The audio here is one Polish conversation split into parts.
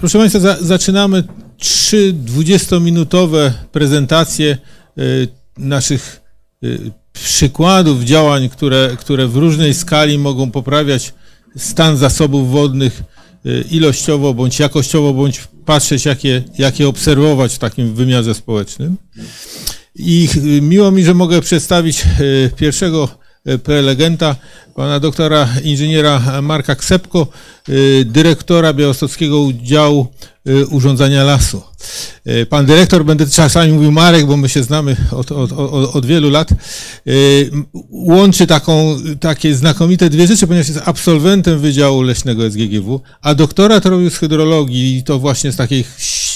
Proszę Państwa, za, zaczynamy trzy 20-minutowe prezentacje y, naszych y, przykładów działań, które, które w różnej skali mogą poprawiać stan zasobów wodnych y, ilościowo bądź jakościowo, bądź patrzeć, jakie, jakie obserwować w takim wymiarze społecznym. I miło mi, że mogę przedstawić pierwszego prelegenta, pana doktora inżyniera Marka Ksepko, y, dyrektora Białostockiego Udziału y, Urządzania Lasu. Pan dyrektor, będę czasami mówił Marek, bo my się znamy od, od, od, od wielu lat, łączy taką, takie znakomite dwie rzeczy, ponieważ jest absolwentem Wydziału Leśnego SGGW, a doktorat robił z hydrologii i to właśnie z takiej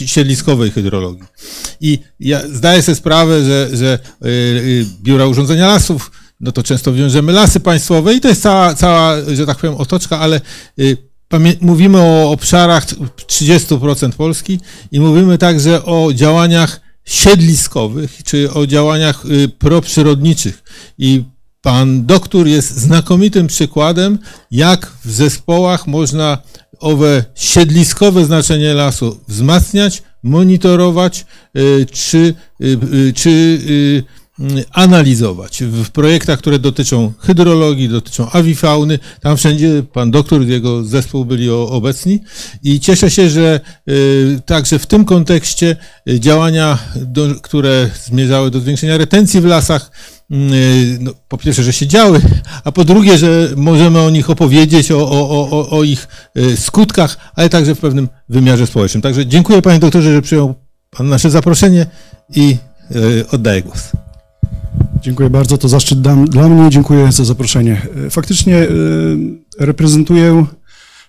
siedliskowej hydrologii. I ja zdaję sobie sprawę, że, że biura urządzenia lasów no to często wiążemy lasy państwowe i to jest cała, cała że tak powiem, otoczka, ale y, mówimy o obszarach 30% Polski i mówimy także o działaniach siedliskowych, czy o działaniach y, proprzyrodniczych. I pan doktor jest znakomitym przykładem, jak w zespołach można owe siedliskowe znaczenie lasu wzmacniać, monitorować, y, czy, czy analizować w projektach, które dotyczą hydrologii, dotyczą awifauny. Tam wszędzie pan doktor i jego zespół byli obecni i cieszę się, że y, także w tym kontekście y, działania, które zmierzały do zwiększenia retencji w lasach, y, no, po pierwsze, że się działy, a po drugie, że możemy o nich opowiedzieć, o, o, o, o ich skutkach, ale także w pewnym wymiarze społecznym. Także dziękuję panie doktorze, że przyjął pan nasze zaproszenie i oddaję głos. Dziękuję bardzo, to zaszczyt dla mnie. Dziękuję za zaproszenie. E, faktycznie e, reprezentuję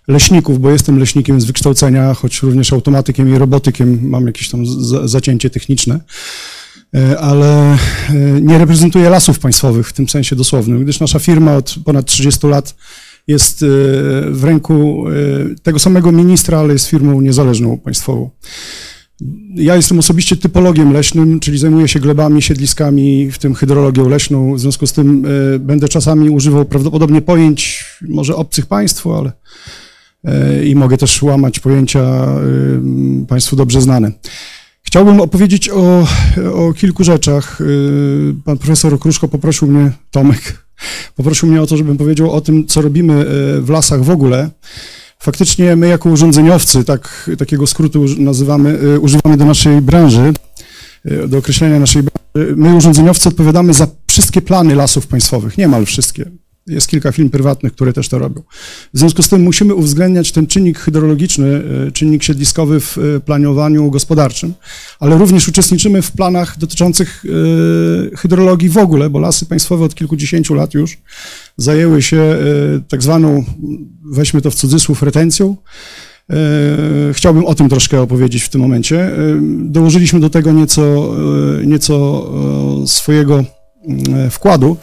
leśników, bo jestem leśnikiem z wykształcenia, choć również automatykiem i robotykiem, mam jakieś tam zacięcie techniczne, e, ale nie reprezentuję lasów państwowych w tym sensie dosłownym, gdyż nasza firma od ponad 30 lat jest w ręku tego samego ministra, ale jest firmą niezależną państwową. Ja jestem osobiście typologiem leśnym, czyli zajmuję się glebami, siedliskami, w tym hydrologią leśną. W związku z tym y, będę czasami używał prawdopodobnie pojęć może obcych państwu, ale y, i mogę też łamać pojęcia y, państwu dobrze znane. Chciałbym opowiedzieć o, o kilku rzeczach. Pan profesor Kruszko poprosił mnie, Tomek, poprosił mnie o to, żebym powiedział o tym, co robimy w lasach w ogóle. Faktycznie my jako urządzeniowcy, tak, takiego skrótu nazywamy, y, używamy do naszej branży, y, do określenia naszej branży, my urządzeniowcy odpowiadamy za wszystkie plany lasów państwowych, niemal wszystkie. Jest kilka firm prywatnych, które też to robią. W związku z tym musimy uwzględniać ten czynnik hydrologiczny, e, czynnik siedliskowy w e, planowaniu gospodarczym, ale również uczestniczymy w planach dotyczących e, hydrologii w ogóle, bo lasy państwowe od kilkudziesięciu lat już zajęły się tak zwaną, weźmy to w cudzysłów, retencją. Chciałbym o tym troszkę opowiedzieć w tym momencie. Dołożyliśmy do tego nieco, nieco swojego wkładu.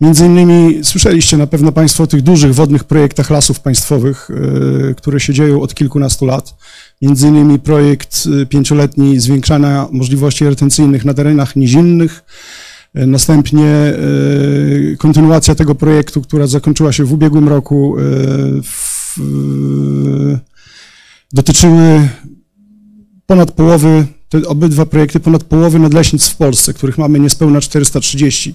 Między innymi słyszeliście na pewno Państwo o tych dużych wodnych projektach lasów państwowych, e, które się dzieją od kilkunastu lat. Między innymi projekt e, pięcioletni zwiększania możliwości retencyjnych na terenach nizinnych. E, następnie kontynuacja tego projektu, która zakończyła się w ubiegłym roku, dotyczyły ponad połowy te obydwa projekty ponad połowy nadleśnictw w Polsce, których mamy niespełna 430.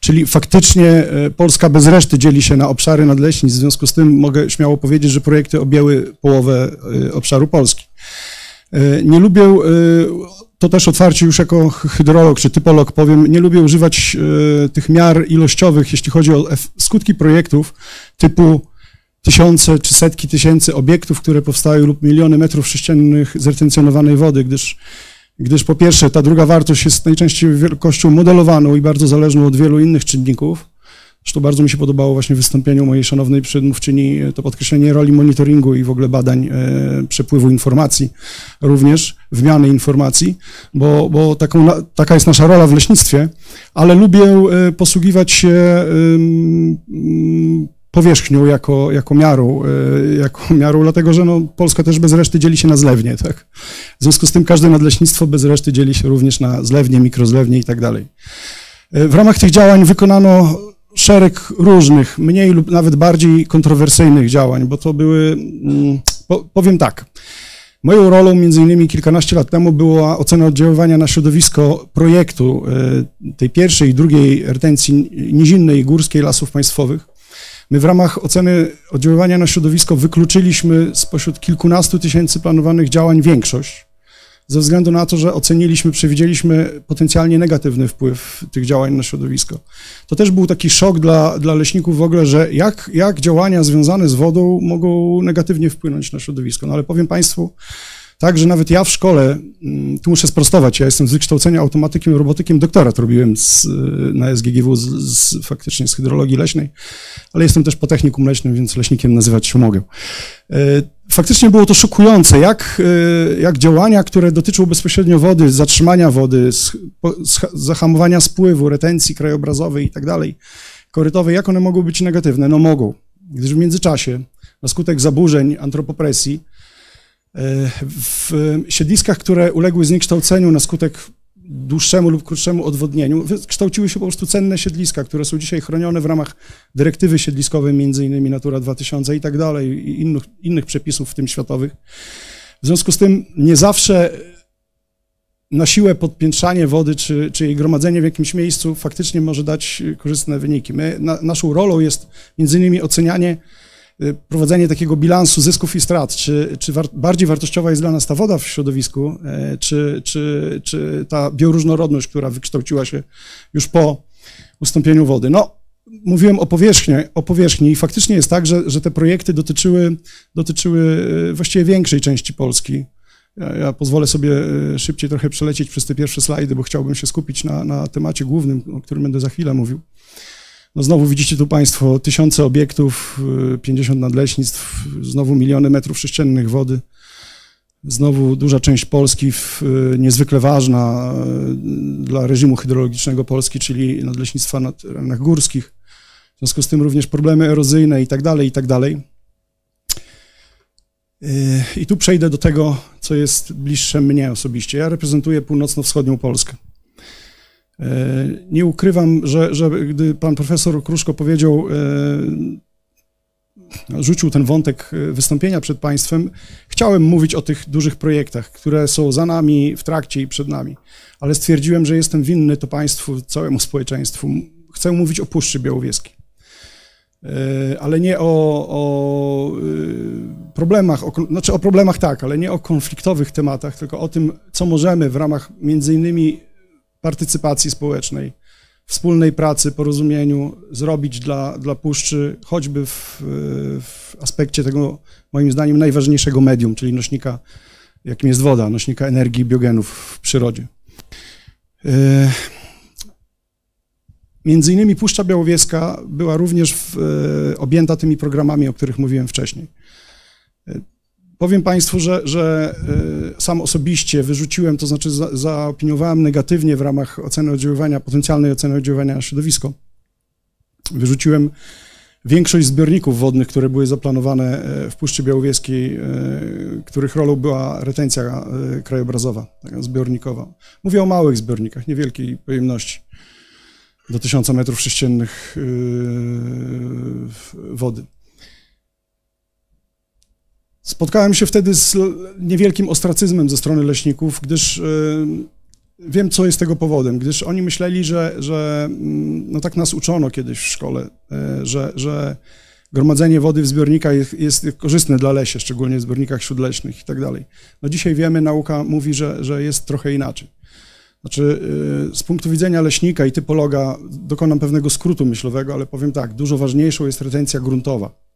Czyli faktycznie e, Polska bez reszty dzieli się na obszary nadleśnictw, w związku z tym mogę śmiało powiedzieć, że projekty objęły połowę e, obszaru Polski. E, nie lubię, to też otwarcie już jako hydrolog czy typolog powiem, nie lubię używać tych miar ilościowych, jeśli chodzi o skutki projektów typu tysiące czy setki tysięcy obiektów, które powstają lub miliony metrów sześciennych zretencjonowanej wody, gdyż gdyż po pierwsze ta druga wartość jest najczęściej wielkością modelowaną i bardzo zależną od wielu innych czynników. Zresztą bardzo mi się podobało właśnie w wystąpieniu mojej szanownej przedmówczyni to podkreślenie roli monitoringu i w ogóle badań e, przepływu informacji, również wymiany informacji, bo, bo taką, taka jest nasza rola w leśnictwie, ale lubię e, posługiwać się e, powierzchnią jako, jako miarą, e, jako miarą, dlatego że no, Polska też bez reszty dzieli się na zlewnie, tak? W związku z tym każde nadleśnictwo bez reszty dzieli się również na zlewnie, mikrozlewnie i tak dalej. E, w ramach tych działań wykonano szereg różnych, mniej lub nawet bardziej kontrowersyjnych działań, bo to były, mm, powiem tak, Moją rolą między innymi kilkanaście lat temu była ocena oddziaływania na środowisko projektu e, tej pierwszej i drugiej retencji nizinnej i górskiej lasów państwowych. My w ramach oceny oddziaływania na środowisko wykluczyliśmy spośród kilkunastu tysięcy planowanych działań większość ze względu na to, że oceniliśmy, przewidzieliśmy potencjalnie negatywny wpływ tych działań na środowisko. To też był taki szok dla, dla leśników w ogóle, że jak, jak działania związane z wodą mogą negatywnie wpłynąć na środowisko. No ale powiem Państwu, tak, że nawet ja w szkole, mm, tu muszę sprostować, ja jestem z wykształcenia automatykiem, robotykiem, doktorat robiłem z, na SGGW z, z, faktycznie z hydrologii leśnej, ale jestem też po technikum leśnym, więc leśnikiem nazywać się mogę. E, faktycznie było to szokujące, jak, e, jak działania, które dotyczą bezpośrednio wody, zatrzymania wody, zahamowania spływu, retencji krajobrazowej i tak dalej, korytowej, jak one mogą być negatywne? No mogą, gdyż w międzyczasie, na skutek zaburzeń antropopresji, w siedliskach, które uległy zniekształceniu na skutek dłuższemu lub krótszemu odwodnieniu, kształciły się po prostu cenne siedliska, które są dzisiaj chronione w ramach dyrektywy siedliskowej, między innymi Natura 2000 i tak dalej, i innych, innych przepisów, w tym światowych. W związku z tym nie zawsze na siłę podpiętrzanie wody czy, czy jej gromadzenie w jakimś miejscu faktycznie może dać korzystne wyniki. My, na, naszą rolą jest między innymi ocenianie prowadzenie takiego bilansu zysków i strat, czy, czy war, bardziej wartościowa jest dla nas ta woda w środowisku, e, czy, czy, czy ta bioróżnorodność, która wykształciła się już po ustąpieniu wody. No, mówiłem o powierzchni, o powierzchni i faktycznie jest tak, że, że te projekty dotyczyły, dotyczyły e, właściwie większej części Polski. Ja, ja, pozwolę sobie e, szybciej trochę przelecieć przez te pierwsze slajdy, bo chciałbym się skupić na, na temacie głównym, o którym będę za chwilę mówił. No znowu widzicie tu Państwo tysiące obiektów, 50 y, nadleśnictw, znowu miliony metrów sześciennych wody. Znowu duża część Polski, w, y, niezwykle ważna y, dla reżimu hydrologicznego Polski, czyli nadleśnictwa na terenach górskich. W związku z tym również problemy erozyjne i tak dalej, i tak dalej. I tu przejdę do tego, co jest bliższe mnie osobiście. Ja reprezentuję północno-wschodnią Polskę. E, nie ukrywam, że, że gdy pan profesor Kruszko powiedział, e, rzucił ten wątek e, wystąpienia przed państwem, chciałem mówić o tych dużych projektach, które są za nami, w trakcie i przed nami, ale stwierdziłem, że jestem winny to państwu, całemu społeczeństwu. Chcę mówić o Puszczy Białowieskiej ale nie o, o, problemach, o, znaczy o problemach tak, ale nie o konfliktowych tematach, tylko o tym, co możemy w ramach między innymi partycypacji społecznej, wspólnej pracy, porozumieniu zrobić dla, dla Puszczy, choćby w, w aspekcie tego, moim zdaniem, najważniejszego medium, czyli nośnika, jakim jest woda, nośnika energii biogenów w przyrodzie. E, między innymi Puszcza Białowieska była również w, e, objęta tymi programami, o których mówiłem wcześniej. Powiem Państwu, że, że e, sam osobiście wyrzuciłem, to znaczy za, zaopiniowałem negatywnie w ramach oceny oddziaływania, potencjalnej oceny oddziaływania na środowisko. Wyrzuciłem większość zbiorników wodnych, które były zaplanowane e, w Puszczy Białowieskiej, e, których rolą była retencja krajobrazowa, zbiornikowa. Mówię o małych zbiornikach, niewielkiej pojemności, do 1000 metrów sześciennych wody. Spotkałem się wtedy z niewielkim ostracyzmem ze strony leśników, gdyż e, wiem, co jest tego powodem, gdyż oni myśleli, że, że mm, no tak nas uczono kiedyś w szkole, e, że, że gromadzenie wody w zbiornikach jest, korzystne dla lesie, szczególnie w zbiornikach śródleśnych i tak dalej. No dzisiaj wiemy, nauka mówi, że, że jest trochę inaczej. Znaczy, e, z punktu widzenia leśnika i typologa dokonam pewnego skrótu myślowego, ale powiem tak, dużo ważniejszą jest retencja gruntowa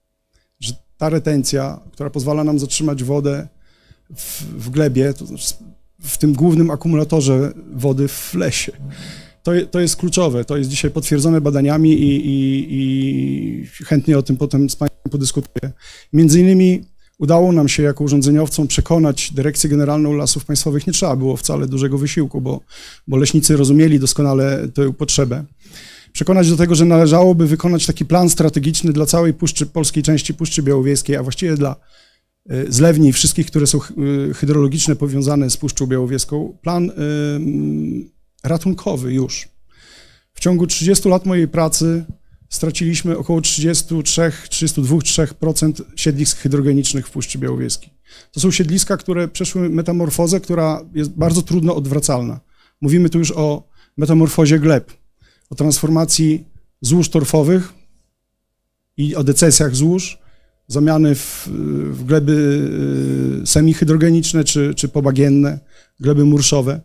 ta retencja, która pozwala nam zatrzymać wodę w, w glebie, to znaczy w tym głównym akumulatorze wody w lesie, to, to jest kluczowe. To jest dzisiaj potwierdzone badaniami i, i, i chętnie o tym potem z Państwem podyskutuję. Między innymi udało nam się jako urządzeniowcom przekonać Dyrekcję Generalną Lasów Państwowych, nie trzeba było wcale dużego wysiłku, bo, bo leśnicy rozumieli doskonale tę potrzebę przekonać do tego, że należałoby wykonać taki plan strategiczny dla całej puszczy, polskiej części Puszczy Białowieskiej, a właściwie dla e, zlewni wszystkich, które są e, hydrologiczne powiązane z Puszczą Białowieską, plan e, ratunkowy już. W ciągu 30 lat mojej pracy straciliśmy około 33, 32-3% siedlisk hydrogenicznych w Puszczy Białowieskiej. To są siedliska, które przeszły metamorfozę, która jest bardzo trudno odwracalna. Mówimy tu już o metamorfozie gleb, o transformacji złóż torfowych i o decesjach złóż, zamiany w, w gleby y, semihydrogeniczne czy, czy pobagienne, gleby murszowe.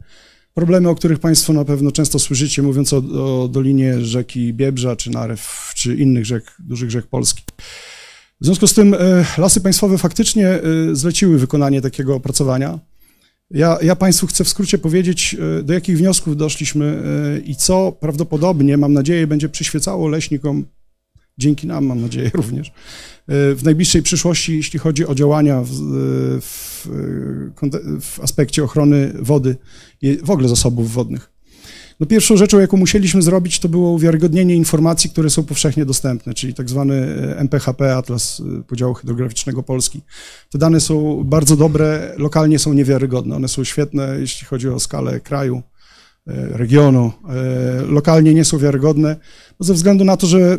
Problemy, o których Państwo na pewno często słyszycie, mówiąc o, o dolinie rzeki Biebrza, czy Narew, czy innych rzek, dużych rzek polskich. W związku z tym e, Lasy Państwowe faktycznie e, zleciły wykonanie takiego opracowania. Ja, ja Państwu chcę w skrócie powiedzieć, e, do jakich wniosków doszliśmy i co prawdopodobnie, mam nadzieję, będzie przyświecało leśnikom, dzięki nam, mam nadzieję również, w najbliższej przyszłości, jeśli chodzi o działania w, w, w aspekcie ochrony wody i w ogóle zasobów wodnych. No pierwszą rzeczą, jaką musieliśmy zrobić, to było uwiarygodnienie informacji, które są powszechnie dostępne, czyli tak zwany MPHP, Atlas Podziału Hydrograficznego Polski. Te dane są bardzo dobre, lokalnie są niewiarygodne. One są świetne, jeśli chodzi o skalę kraju, e, regionu. E, lokalnie nie są wiarygodne, no ze względu na to, że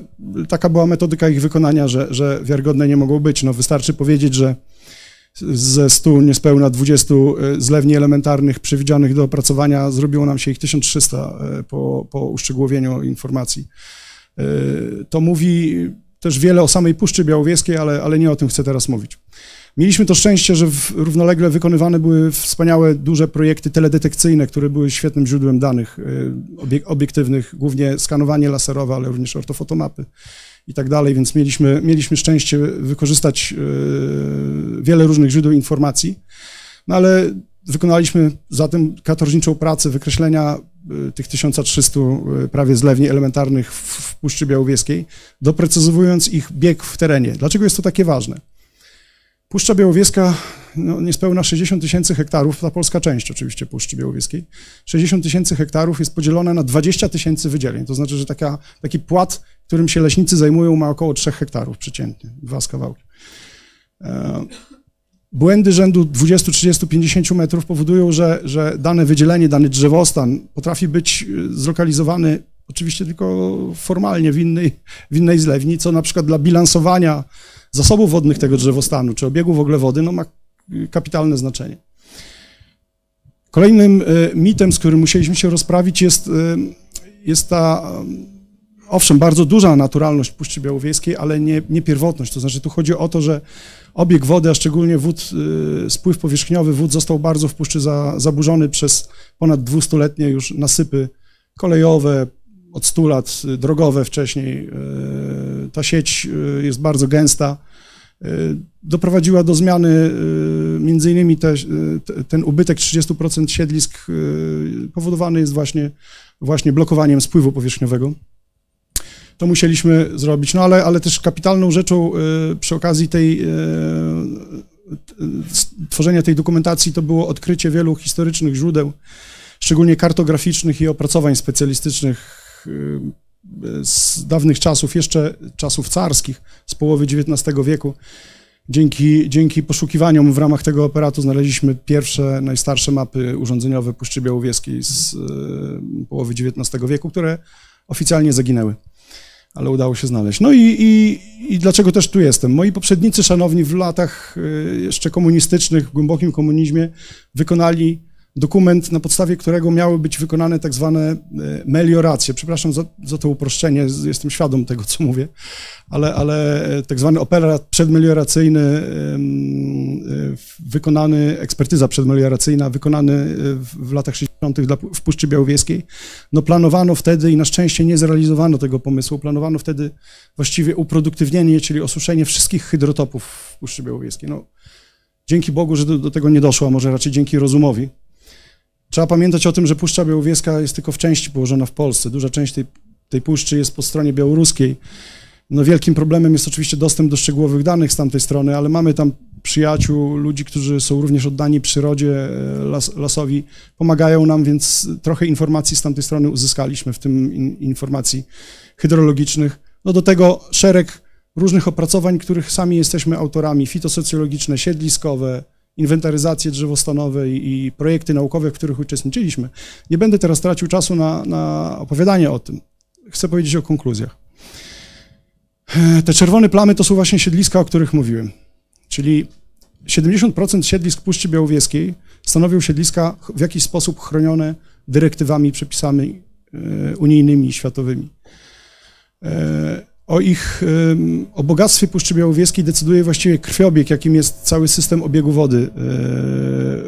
taka była metodyka ich wykonania, że, że wiarygodne nie mogą być. No wystarczy powiedzieć, że ze 100 niespełna 20 e, zlewni elementarnych przewidzianych do opracowania zrobiło nam się ich 1300 e, po, po uszczegółowieniu informacji. E, to mówi też wiele o samej Puszczy Białowieskiej, ale, ale nie o tym chcę teraz mówić. Mieliśmy to szczęście, że w, równolegle wykonywane były wspaniałe, duże projekty teledetekcyjne, które były świetnym źródłem danych obiektywnych, głównie skanowanie laserowe, ale również ortofotomapy i tak dalej, więc mieliśmy, mieliśmy szczęście wykorzystać e, wiele różnych źródeł informacji, no ale wykonaliśmy zatem katorżniczą pracę wykreślenia e, tych 1300 e, prawie zlewni elementarnych w Puszczy Białowieskiej, doprecyzowując ich bieg w terenie. Dlaczego jest to takie ważne? Puszcza Białowieska, no niespełna 60 tysięcy hektarów, ta polska część oczywiście Puszczy Białowieskiej, 60 tysięcy hektarów jest podzielona na 20 tysięcy wydzieleń. To znaczy, że taka, taki płat, którym się leśnicy zajmują, ma około 3 hektarów przeciętnie, dwa z kawałkiem. E, błędy rzędu 20, 30, 50 metrów powodują, że, że dane wydzielenie, dany drzewostan potrafi być e, zlokalizowany oczywiście tylko formalnie w innej, w innej zlewni, co na przykład dla bilansowania zasobów wodnych tego drzewostanu, czy obiegu w ogóle wody, no ma kapitalne znaczenie. Kolejnym e, mitem, z którym musieliśmy się rozprawić, jest, e, jest ta, owszem, bardzo duża naturalność Puszczy Białowieskiej, ale nie, nie pierwotność. To znaczy, tu chodzi o to, że obieg wody, a szczególnie wód, spływ powierzchniowy wód został bardzo w Puszczy za, zaburzony przez ponad 200-letnie już nasypy kolejowe, od 100 lat, drogowe wcześniej. Ta sieć jest bardzo gęsta doprowadziła do zmiany między innymi te, ten ubytek 30% siedlisk powodowany jest właśnie, właśnie blokowaniem spływu powierzchniowego. To musieliśmy zrobić, no ale, ale też kapitalną rzeczą przy okazji tej tworzenia tej dokumentacji to było odkrycie wielu historycznych źródeł, szczególnie kartograficznych i opracowań specjalistycznych z dawnych czasów, jeszcze czasów carskich, z połowy XIX wieku. Dzięki, dzięki poszukiwaniom w ramach tego operatu znaleźliśmy pierwsze, najstarsze mapy urządzeniowe Puszczy Białowieskiej z y, połowy XIX wieku, które oficjalnie zaginęły, ale udało się znaleźć. No i, i, i dlaczego też tu jestem? Moi poprzednicy, szanowni, w latach y, jeszcze komunistycznych, w głębokim komunizmie wykonali dokument, na podstawie którego miały być wykonane tak zwane e, melioracje. Przepraszam za, za to uproszczenie, jestem świadom tego, co mówię, ale, ale e, tak zwany operat przedmelioracyjny e, wykonany, ekspertyza przedmelioracyjna wykonany w latach 60. Dla, w Puszczy Białowieskiej. No planowano wtedy i na szczęście nie zrealizowano tego pomysłu, planowano wtedy właściwie uproduktywnienie, czyli osuszenie wszystkich hydrotopów w Puszczy Białowieskiej. No, dzięki Bogu, że do, do tego nie doszło, a może raczej dzięki rozumowi. Trzeba pamiętać o tym, że Puszcza Białowieska jest tylko w części położona w Polsce. Duża część tej, tej puszczy jest po stronie białoruskiej. No wielkim problemem jest oczywiście dostęp do szczegółowych danych z tamtej strony, ale mamy tam przyjaciół, ludzi, którzy są również oddani przyrodzie, e, las, lasowi, pomagają nam, więc trochę informacji z tamtej strony uzyskaliśmy, w tym in, informacji hydrologicznych. No do tego szereg różnych opracowań, których sami jesteśmy autorami, fitosocjologiczne, siedliskowe, inwentaryzacje drzewostanowe i, i projekty naukowe, w których uczestniczyliśmy. Nie będę teraz tracił czasu na, na opowiadanie o tym. Chcę powiedzieć o konkluzjach. Te czerwone plamy to są właśnie siedliska, o których mówiłem. Czyli 70% siedlisk Puszczy Białowieskiej stanowią siedliska w jakiś sposób chronione dyrektywami, przepisami e, unijnymi i światowymi. O ich, o bogactwie Puszczy Białowieskiej decyduje właściwie krwiobieg, jakim jest cały system obiegu wody e,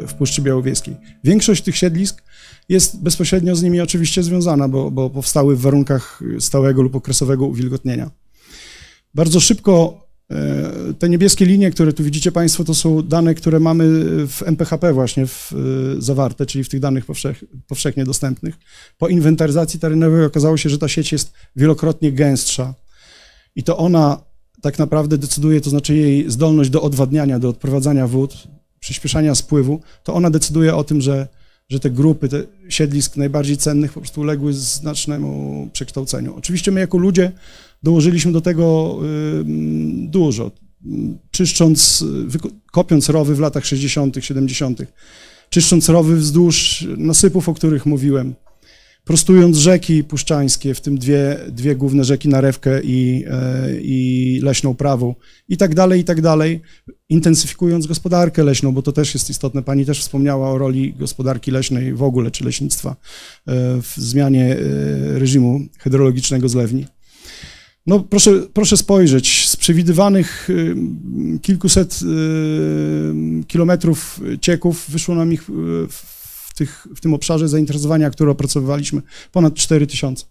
w Puszczy Białowieskiej. Większość tych siedlisk jest bezpośrednio z nimi oczywiście związana, bo, bo powstały w warunkach stałego lub okresowego uwilgotnienia. Bardzo szybko e, te niebieskie linie, które tu widzicie Państwo, to są dane, które mamy w MPHP właśnie w, e, zawarte, czyli w tych danych powszech, powszechnie dostępnych. Po inwentaryzacji terenowej okazało się, że ta sieć jest wielokrotnie gęstsza i to ona tak naprawdę decyduje, to znaczy jej zdolność do odwadniania, do odprowadzania wód, przyspieszania spływu, to ona decyduje o tym, że że te grupy te siedlisk najbardziej cennych po prostu uległy znacznemu przekształceniu. Oczywiście my jako ludzie dołożyliśmy do tego dużo. Czyszcząc, kopiąc rowy w latach 60., 70., czyszcząc rowy wzdłuż nasypów, o których mówiłem, prostując rzeki puszczańskie, w tym dwie, dwie główne rzeki Narewkę i, e, i Leśną Prawą i tak dalej, i tak dalej, intensyfikując gospodarkę leśną, bo to też jest istotne. Pani też wspomniała o roli gospodarki leśnej w ogóle, czy leśnictwa e, w zmianie e, reżimu hydrologicznego zlewni. No proszę, proszę spojrzeć, z przewidywanych kilkuset kilometrów cieków wyszło nam ich w tych, w tym obszarze zainteresowania, które opracowywaliśmy, ponad 4 tysiące.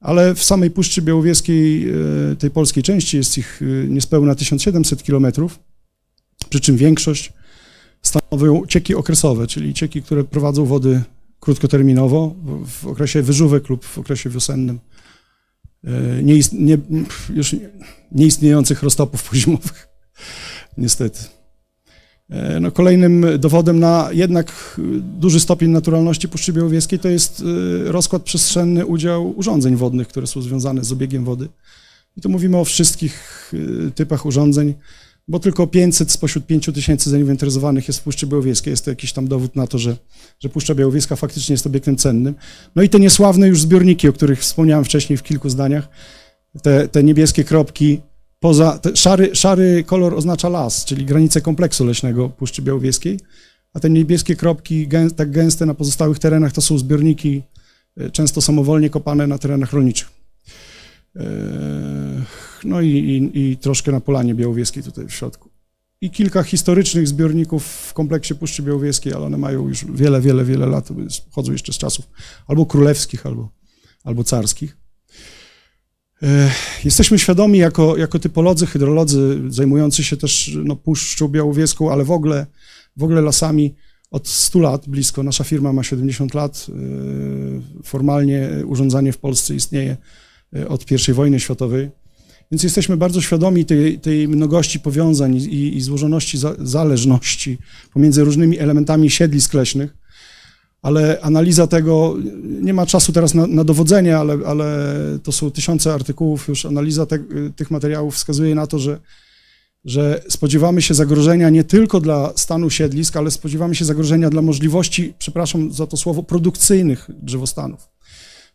Ale w samej Puszczy Białowieskiej, e, tej polskiej części, jest ich e, niespełna 1700 kilometrów, przy czym większość stanowią cieki okresowe, czyli cieki, które prowadzą wody krótkoterminowo w okresie wyżówek lub w okresie wiosennym. E, nie, nie, już nieistniejących roztopów pozimowych, niestety. E, no, kolejnym dowodem na jednak duży stopień naturalności Puszczy Białowieskiej to jest e, rozkład przestrzenny udział urządzeń wodnych, które są związane z obiegiem wody. I tu mówimy o wszystkich e, typach urządzeń, bo tylko 500 spośród 5000 zainwentaryzowanych jest w Puszczy Białowieskiej. Jest to jakiś tam dowód na to, że, że Puszcza Białowieska faktycznie jest obiektem cennym. No i te niesławne już zbiorniki, o których wspomniałem wcześniej w kilku zdaniach, te, te niebieskie kropki, Poza, szary, szary kolor oznacza las, czyli granicę kompleksu leśnego Puszczy Białowieskiej, a te niebieskie kropki tak gęste na pozostałych terenach to są zbiorniki, e, często samowolnie kopane na terenach rolniczych. E, no i, i, i troszkę na Polanie Białowieskiej tutaj w środku. I kilka historycznych zbiorników w kompleksie Puszczy Białowieskiej, ale one mają już wiele, wiele, wiele lat, chodzą jeszcze z czasów albo królewskich, albo, albo carskich. Jesteśmy świadomi jako, jako typolodzy, hydrolodzy, zajmujący się też no, Puszczą Białowieską, ale w ogóle, w ogóle lasami od 100 lat blisko. Nasza firma ma 70 lat. E, formalnie urządzanie w Polsce istnieje e, od I wojny światowej. Więc jesteśmy bardzo świadomi tej, tej mnogości powiązań i, i złożoności za, zależności pomiędzy różnymi elementami siedlisk leśnych ale analiza tego, nie ma czasu teraz na, na dowodzenie, ale, ale, to są tysiące artykułów, już analiza te, tych materiałów wskazuje na to, że, że spodziewamy się zagrożenia nie tylko dla stanu siedlisk, ale spodziewamy się zagrożenia dla możliwości, przepraszam za to słowo, produkcyjnych drzewostanów.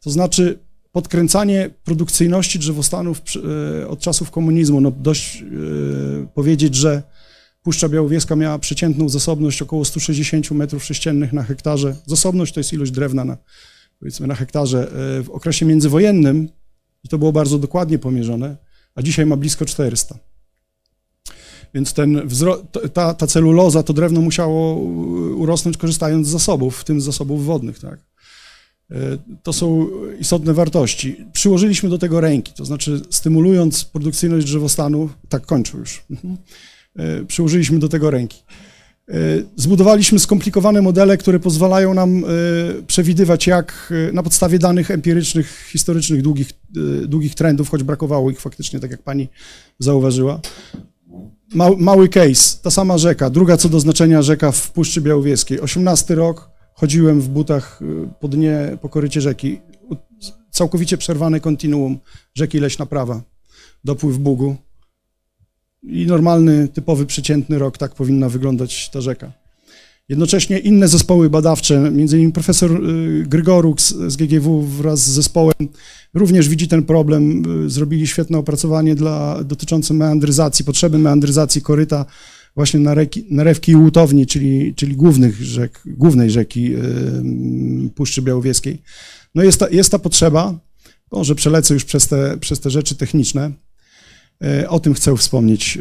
To znaczy podkręcanie produkcyjności drzewostanów e, od czasów komunizmu. No dość e, powiedzieć, że Puszcza Białowieska miała przeciętną zasobność około 160 metrów sześciennych na hektarze. Zasobność to jest ilość drewna na, powiedzmy, na hektarze. E, w okresie międzywojennym, i to było bardzo dokładnie pomierzone, a dzisiaj ma blisko 400. Więc ten ta, ta celuloza, to drewno musiało urosnąć korzystając z zasobów, w tym z zasobów wodnych. Tak? E, to są istotne wartości. Przyłożyliśmy do tego ręki, to znaczy stymulując produkcyjność drzewostanu, tak kończę już, mhm. E, przyłożyliśmy do tego ręki. E, zbudowaliśmy skomplikowane modele, które pozwalają nam e, przewidywać, jak na podstawie danych empirycznych, historycznych, długich, długich trendów, choć brakowało ich faktycznie, tak jak pani zauważyła. Mały, case, ta sama rzeka, druga co do znaczenia rzeka w Puszczy Białowieskiej. 18 rok, chodziłem w butach po dnie, po korycie rzeki. Całkowicie przerwane kontinuum rzeki Leśna Prawa, dopływ Bugu i normalny, typowy, przeciętny rok, tak powinna wyglądać ta rzeka. Jednocześnie inne zespoły badawcze, m.in. profesor y, Grygoruk z GGW wraz z zespołem również widzi ten problem. Y, zrobili świetne opracowanie dla, dotyczące meandryzacji, potrzeby meandryzacji koryta właśnie na, reki, na rewki i łutowni, czyli, czyli głównych rzek, głównej rzeki Puszczy Białowieskiej. No jest ta, jest ta potrzeba, może przelecę już przez te, przez te rzeczy techniczne. O tym chcę wspomnieć.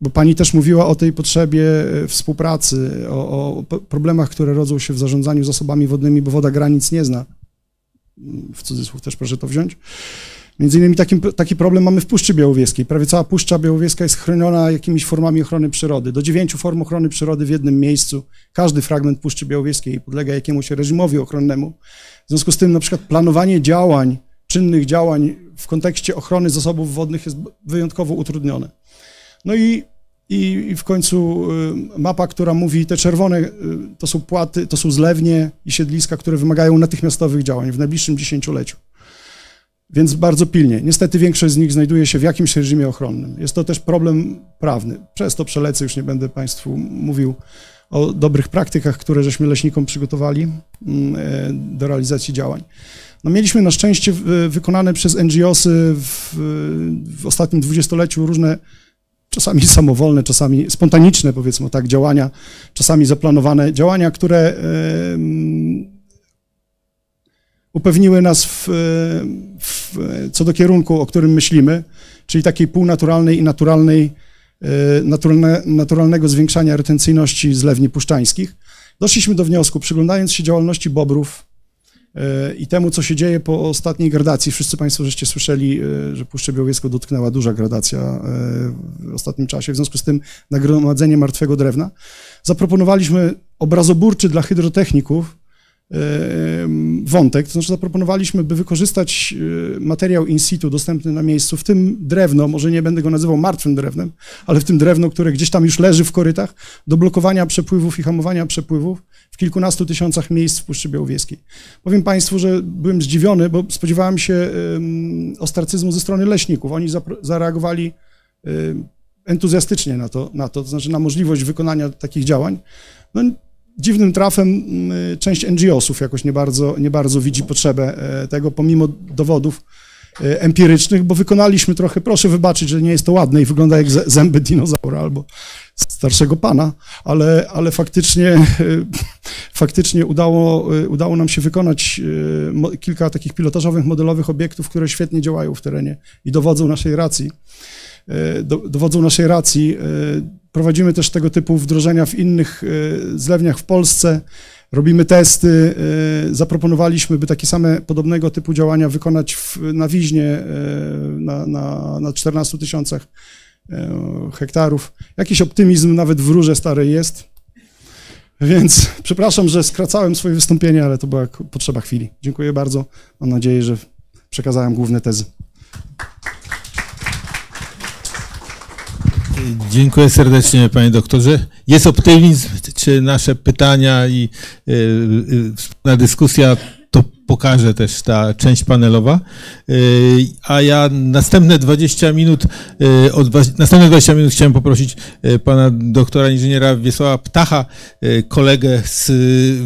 Bo pani też mówiła o tej potrzebie e, współpracy, o, o, problemach, które rodzą się w zarządzaniu zasobami wodnymi, bo woda granic nie zna. W cudzysłów też proszę to wziąć. Między innymi taki, taki problem mamy w Puszczy Białowieskiej. Prawie cała Puszcza Białowieska jest chroniona jakimiś formami ochrony przyrody. Do dziewięciu form ochrony przyrody w jednym miejscu. Każdy fragment Puszczy Białowieskiej podlega jakiemuś reżimowi ochronnemu. W związku z tym na przykład planowanie działań, czynnych działań w kontekście ochrony zasobów wodnych jest wyjątkowo utrudnione. No i, i, w końcu y, mapa, która mówi, te czerwone y, to są płaty, to są zlewnie i siedliska, które wymagają natychmiastowych działań w najbliższym dziesięcioleciu. Więc bardzo pilnie. Niestety większość z nich znajduje się w jakimś reżimie ochronnym. Jest to też problem prawny. Przez to przelecę, już nie będę Państwu mówił o dobrych praktykach, które żeśmy leśnikom przygotowali mm, e, do realizacji działań. No mieliśmy na szczęście wykonane przez NGOsy w, w ostatnim dwudziestoleciu różne czasami samowolne, czasami spontaniczne, powiedzmy tak, działania, czasami zaplanowane działania, które upewniły nas w, w, co do kierunku, o którym myślimy, czyli takiej półnaturalnej i naturalnej, e, naturalne, naturalnego zwiększania retencyjności zlewni puszczańskich. Doszliśmy do wniosku, przyglądając się działalności bobrów i temu, co się dzieje po ostatniej gradacji. Wszyscy Państwo żeście słyszeli, e, że Puszczę Białowieską dotknęła duża gradacja e, w ostatnim czasie, w związku z tym nagromadzenie martwego drewna. Zaproponowaliśmy obrazoburczy dla hydrotechników wątek, to znaczy zaproponowaliśmy, by wykorzystać e, materiał in situ dostępny na miejscu, w tym drewno, może nie będę go nazywał martwym drewnem, ale w tym drewno, które gdzieś tam już leży w korytach, do blokowania przepływów i hamowania przepływów w kilkunastu tysiącach miejsc w Puszczy Białowieskiej. Powiem Państwu, że byłem zdziwiony, bo spodziewałem się ostracyzmu ze strony leśników. Oni zareagowali entuzjastycznie na to, na to, to znaczy na możliwość wykonania takich działań. No, dziwnym trafem mm, część NGO-sów jakoś nie bardzo, nie bardzo widzi potrzebę e, tego, pomimo dowodów e, empirycznych, bo wykonaliśmy trochę, proszę wybaczyć, że nie jest to ładne i wygląda jak zęby dinozaura albo starszego pana, ale, ale faktycznie, e, faktycznie udało, udało nam się wykonać kilka takich pilotażowych, modelowych obiektów, które świetnie działają w terenie i dowodzą naszej racji. Dowodzą naszej racji Prowadzimy też tego typu wdrożenia w innych e, zlewniach w Polsce. Robimy testy. E, zaproponowaliśmy, by takie same podobnego typu działania wykonać w, na Wiźnie e, na, na, na 14 tysiącach hektarów. Jakiś optymizm nawet w Rurze Starej jest. Więc przepraszam, że skracałem swoje wystąpienie, ale to była potrzeba chwili. Dziękuję bardzo. Mam nadzieję, że przekazałem główne tezy. Dziękuję serdecznie, panie doktorze. Jest optymizm, czy nasze pytania i y, y, wspólna dyskusja to pokaże też ta część panelowa. Y, a ja następne 20 minut, następne 20 minut chciałem poprosić pana doktora inżyniera Wiesława Ptacha, kolegę z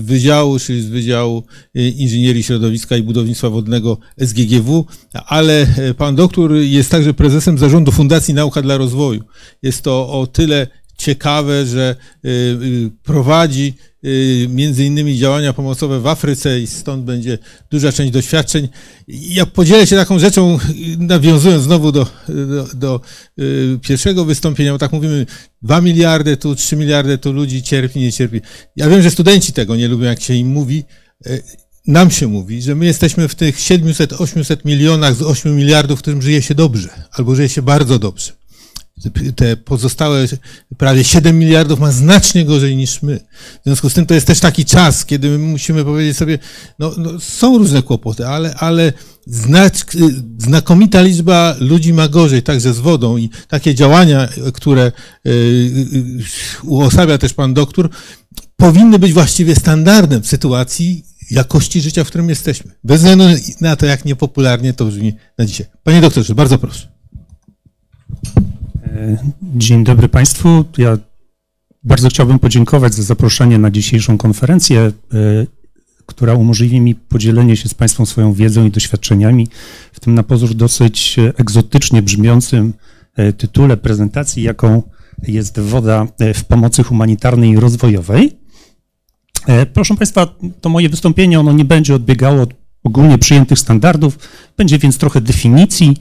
Wydziału, czyli z Wydziału Inżynierii Środowiska i Budownictwa Wodnego SGGW, ale pan doktor jest także prezesem zarządu Fundacji Nauka dla Rozwoju. Jest to o tyle ciekawe, że y, y, prowadzi y, między innymi działania pomocowe w Afryce i stąd będzie duża część doświadczeń. Ja podzielę się taką rzeczą, nawiązując znowu do, do, do pierwszego wystąpienia, bo tak mówimy, 2 miliardy tu, 3 miliardy tu ludzi cierpi, nie cierpi. Ja wiem, że studenci tego nie lubią, jak się im mówi. Nam się mówi, że my jesteśmy w tych 700-800 milionach z 8 miliardów, w którym żyje się dobrze, albo żyje się bardzo dobrze te pozostałe prawie 7 miliardów ma znacznie gorzej niż my. W związku z tym to jest też taki czas, kiedy my musimy powiedzieć sobie, no, no są różne kłopoty, ale, ale znakomita liczba ludzi ma gorzej, także z wodą i takie działania, które y, y, uosabia też pan doktor, powinny być właściwie standardem w sytuacji jakości życia, w którym jesteśmy. Bez względu na to, jak niepopularnie to brzmi na dzisiaj. Panie doktorze, bardzo proszę. Dzień dobry Państwu. Ja Bardzo chciałbym podziękować za zaproszenie na dzisiejszą konferencję, która umożliwi mi podzielenie się z Państwem swoją wiedzą i doświadczeniami w tym na pozór dosyć egzotycznie brzmiącym tytule prezentacji, jaką jest woda w pomocy humanitarnej i rozwojowej. Proszę Państwa, to moje wystąpienie ono nie będzie odbiegało od ogólnie przyjętych standardów. Będzie więc trochę definicji, e,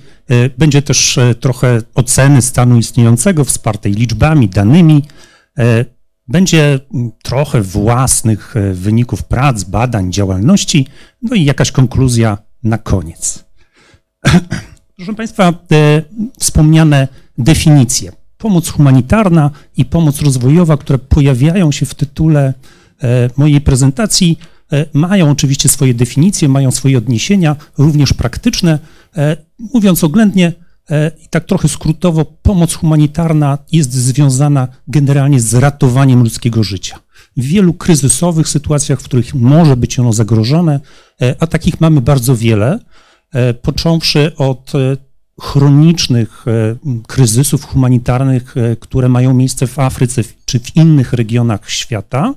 będzie też e, trochę oceny stanu istniejącego wspartej liczbami, danymi. E, będzie trochę własnych wyników prac, badań, działalności, no i jakaś konkluzja na koniec. Proszę Państwa, te wspomniane definicje. Pomoc humanitarna i pomoc rozwojowa, które pojawiają się w tytule mojej prezentacji, E, mają oczywiście swoje definicje, mają swoje odniesienia, również praktyczne. E, mówiąc oględnie e, i tak trochę skrótowo, pomoc humanitarna jest związana generalnie z ratowaniem ludzkiego życia. W wielu kryzysowych sytuacjach, w których może być ono zagrożone, a takich mamy bardzo wiele, począwszy od chronicznych kryzysów humanitarnych, które mają miejsce w Afryce czy w innych regionach świata,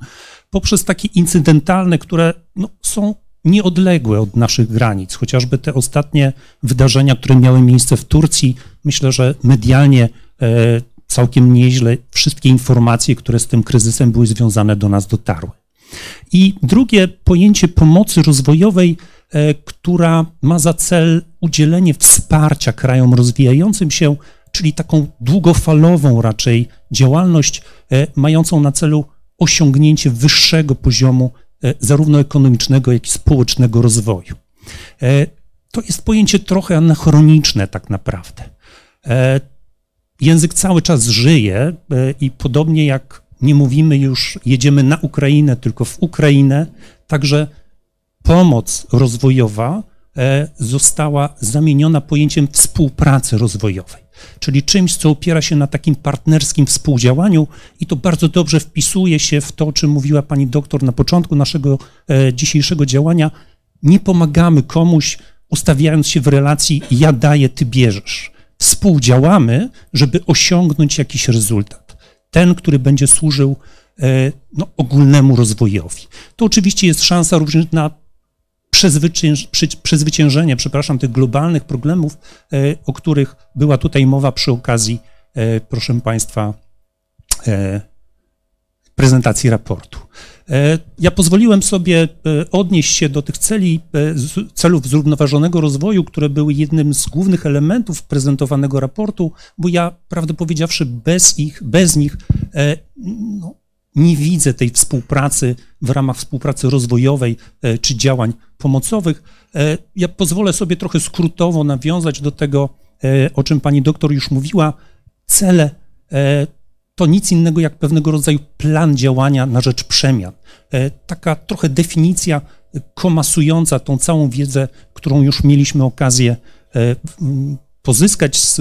poprzez takie incydentalne, które no, są nieodległe od naszych granic. Chociażby te ostatnie wydarzenia, które miały miejsce w Turcji, myślę, że medialnie e, całkiem nieźle wszystkie informacje, które z tym kryzysem były związane, do nas dotarły. I drugie pojęcie pomocy rozwojowej, e, która ma za cel udzielenie wsparcia krajom rozwijającym się, czyli taką długofalową raczej działalność e, mającą na celu osiągnięcie wyższego poziomu zarówno ekonomicznego, jak i społecznego rozwoju. E, to jest pojęcie trochę anachroniczne tak naprawdę. E, język cały czas żyje i podobnie jak nie mówimy już jedziemy na Ukrainę, tylko w Ukrainę, także pomoc rozwojowa została zamieniona pojęciem współpracy rozwojowej czyli czymś, co opiera się na takim partnerskim współdziałaniu i to bardzo dobrze wpisuje się w to, o czym mówiła pani doktor na początku naszego e, dzisiejszego działania. Nie pomagamy komuś, ustawiając się w relacji ja daję, ty bierzesz. Współdziałamy, żeby osiągnąć jakiś rezultat. Ten, który będzie służył e, no, ogólnemu rozwojowi. To oczywiście jest szansa również na przezwyciężenie, przepraszam, tych globalnych problemów, e, o których była tutaj mowa przy okazji, e, proszę Państwa, e, prezentacji raportu. Ja pozwoliłem sobie odnieść się do tych celi, celów zrównoważonego rozwoju, które były jednym z głównych elementów prezentowanego raportu, bo ja, prawdę powiedziawszy, bez ich, bez nich no, nie widzę tej współpracy w ramach współpracy rozwojowej e, czy działań pomocowych. E, ja pozwolę sobie trochę skrótowo nawiązać do tego, e, o czym pani doktor już mówiła. Cele to nic innego jak pewnego rodzaju plan działania na rzecz przemian. Taka trochę definicja komasująca tą całą wiedzę, którą już mieliśmy okazję pozyskać z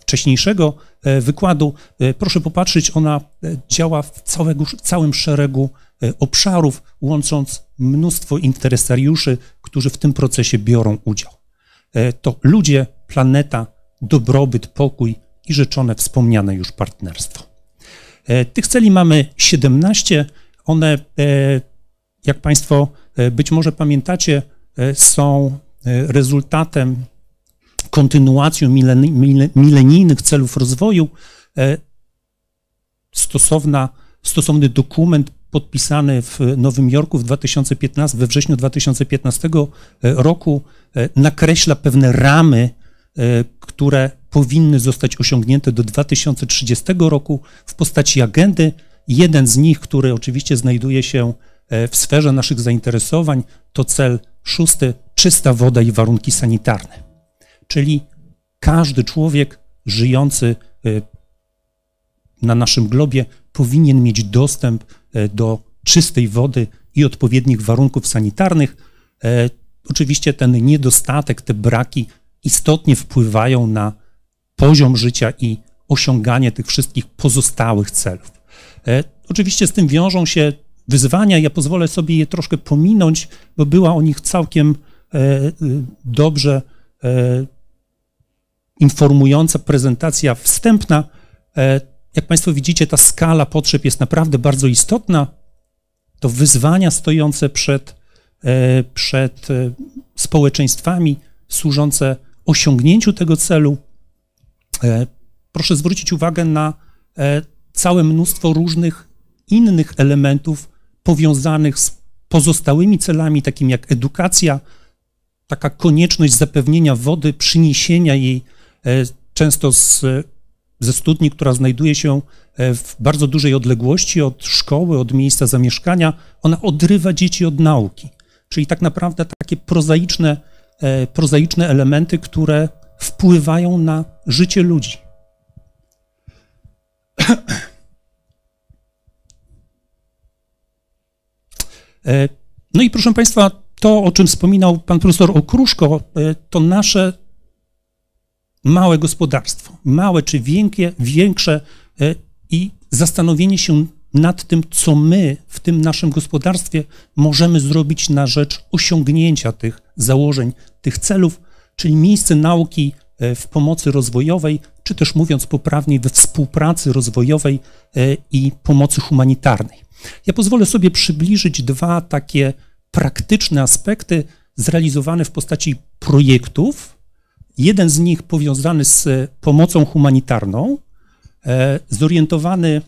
wcześniejszego wykładu. Proszę popatrzeć, ona działa w całego, całym szeregu obszarów, łącząc mnóstwo interesariuszy, którzy w tym procesie biorą udział. To ludzie, planeta, dobrobyt, pokój i rzeczone wspomniane już partnerstwo. Tych celi mamy 17. One, jak Państwo być może pamiętacie, są rezultatem kontynuacją milenijnych celów rozwoju, e, stosowna, stosowny dokument podpisany w Nowym Jorku w 2015, we wrześniu 2015 e, roku e, nakreśla pewne ramy, które powinny zostać osiągnięte do 2030 roku w postaci agendy. Jeden z nich, który oczywiście znajduje się w sferze naszych zainteresowań, to cel szósty, czysta woda i warunki sanitarne czyli każdy człowiek żyjący e, na naszym globie powinien mieć dostęp e, do czystej wody i odpowiednich warunków sanitarnych. E, oczywiście ten niedostatek, te braki istotnie wpływają na poziom życia i osiąganie tych wszystkich pozostałych celów. Oczywiście z tym wiążą się wyzwania. Ja pozwolę sobie je troszkę pominąć, bo była o nich całkiem dobrze informująca prezentacja wstępna. Jak Państwo widzicie, ta skala potrzeb jest naprawdę bardzo istotna. To wyzwania stojące przed, e, przed e, społeczeństwami, służące osiągnięciu tego celu. E, proszę zwrócić uwagę na całe mnóstwo różnych innych elementów powiązanych z pozostałymi celami, takimi jak edukacja, taka konieczność zapewnienia wody, przyniesienia jej często z ze studni, która znajduje się e, w bardzo dużej odległości od szkoły, od miejsca zamieszkania, ona odrywa dzieci od nauki. Czyli tak naprawdę takie prozaiczne, e, prozaiczne elementy, które wpływają na życie ludzi. E, no i proszę Państwa, to, o czym wspominał pan profesor Okruszko, to nasze małe gospodarstwo, małe czy większe e, i zastanowienie się nad tym, co my w tym naszym gospodarstwie możemy zrobić na rzecz osiągnięcia tych założeń, tych celów, czyli miejsce nauki e, w pomocy rozwojowej, czy też mówiąc poprawniej, we współpracy rozwojowej e, i pomocy humanitarnej. Ja pozwolę sobie przybliżyć dwa takie praktyczne aspekty zrealizowane w postaci projektów, Jeden z nich powiązany z pomocą humanitarną, e, zorientowany,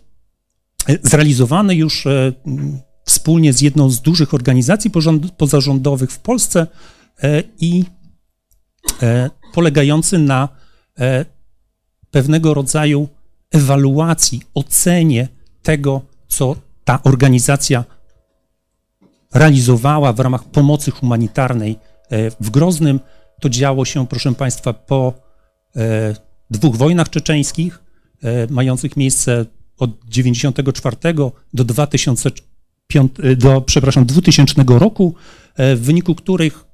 e, zrealizowany już e, wspólnie z jedną z dużych organizacji pozarządowych w Polsce i polegający na pewnego rodzaju ewaluacji, ocenie tego, co ta organizacja realizowała w ramach pomocy humanitarnej w Groznym, to działo się, proszę Państwa, po e, dwóch wojnach czeczeńskich, e, mających miejsce od 94 do 2005, e, do, przepraszam, 2000 roku, w wyniku których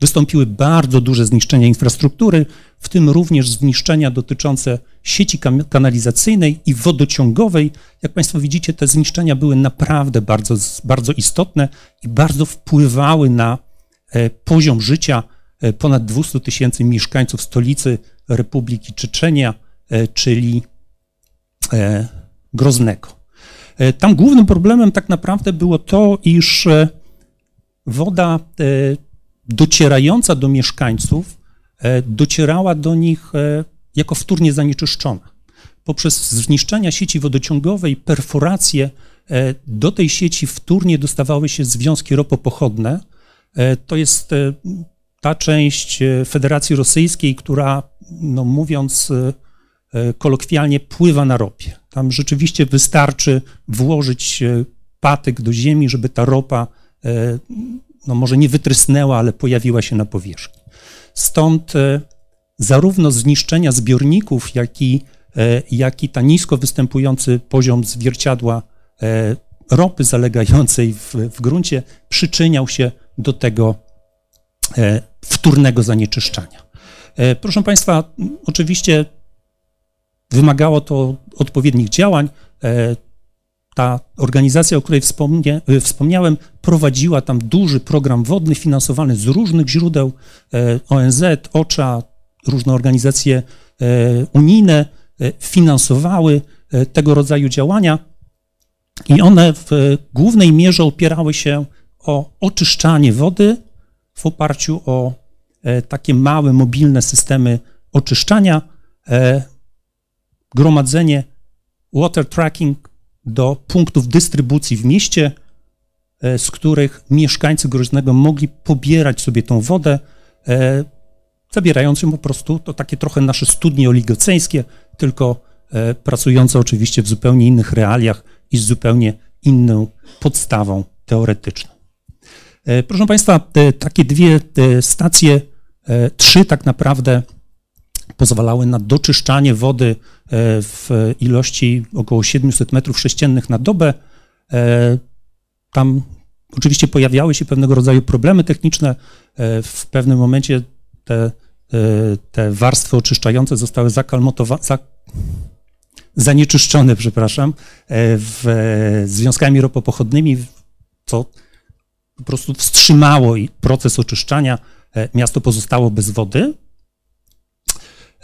wystąpiły bardzo duże zniszczenia infrastruktury, w tym również zniszczenia dotyczące sieci kanalizacyjnej i wodociągowej. Jak Państwo widzicie, te zniszczenia były naprawdę bardzo, bardzo istotne i bardzo wpływały na poziom życia ponad 200 tysięcy mieszkańców stolicy Republiki Czeczenia, e, czyli e, Groznego. Tam głównym problemem tak naprawdę było to, iż woda docierająca do mieszkańców docierała do nich jako wtórnie zanieczyszczona. Poprzez zniszczenia sieci wodociągowej, perforacje do tej sieci wtórnie dostawały się związki ropopochodne. To jest ta część e, Federacji Rosyjskiej, która, no mówiąc e, e, kolokwialnie, pływa na ropie. Tam rzeczywiście wystarczy włożyć patyk do ziemi, żeby ta ropa, no może nie wytrysnęła, ale pojawiła się na powierzchni. Stąd zarówno zniszczenia zbiorników, jak i, jak i ta nisko występujący poziom zwierciadła ropy zalegającej w, w gruncie przyczyniał się do tego wtórnego zanieczyszczania. E, proszę Państwa, oczywiście wymagało to odpowiednich działań. E, ta organizacja, o której e, wspomniałem, prowadziła tam duży program wodny finansowany z różnych źródeł ONZ, OCHA, różne organizacje unijne finansowały tego rodzaju działania i one w głównej mierze opierały się o oczyszczanie wody w oparciu o e, takie małe, mobilne systemy oczyszczania, e, gromadzenie water tracking do punktów dystrybucji w mieście, e, z których mieszkańcy Groźnego mogli pobierać sobie tą wodę, zabierając ją po prostu, to takie trochę nasze studnie oligoceńskie, tylko pracujące oczywiście w zupełnie innych realiach i z zupełnie inną podstawą teoretyczną. E, proszę Państwa, takie dwie stacje, e, trzy tak naprawdę pozwalały na doczyszczanie wody e, w ilości około 700 metrów sześciennych na dobę. Tam oczywiście pojawiały się pewnego rodzaju problemy techniczne. W pewnym momencie te, te warstwy oczyszczające zostały zakalmotowane, za, zanieczyszczone, przepraszam, w, związkami ropopochodnymi, co po prostu wstrzymało proces oczyszczania, e, miasto pozostało bez wody.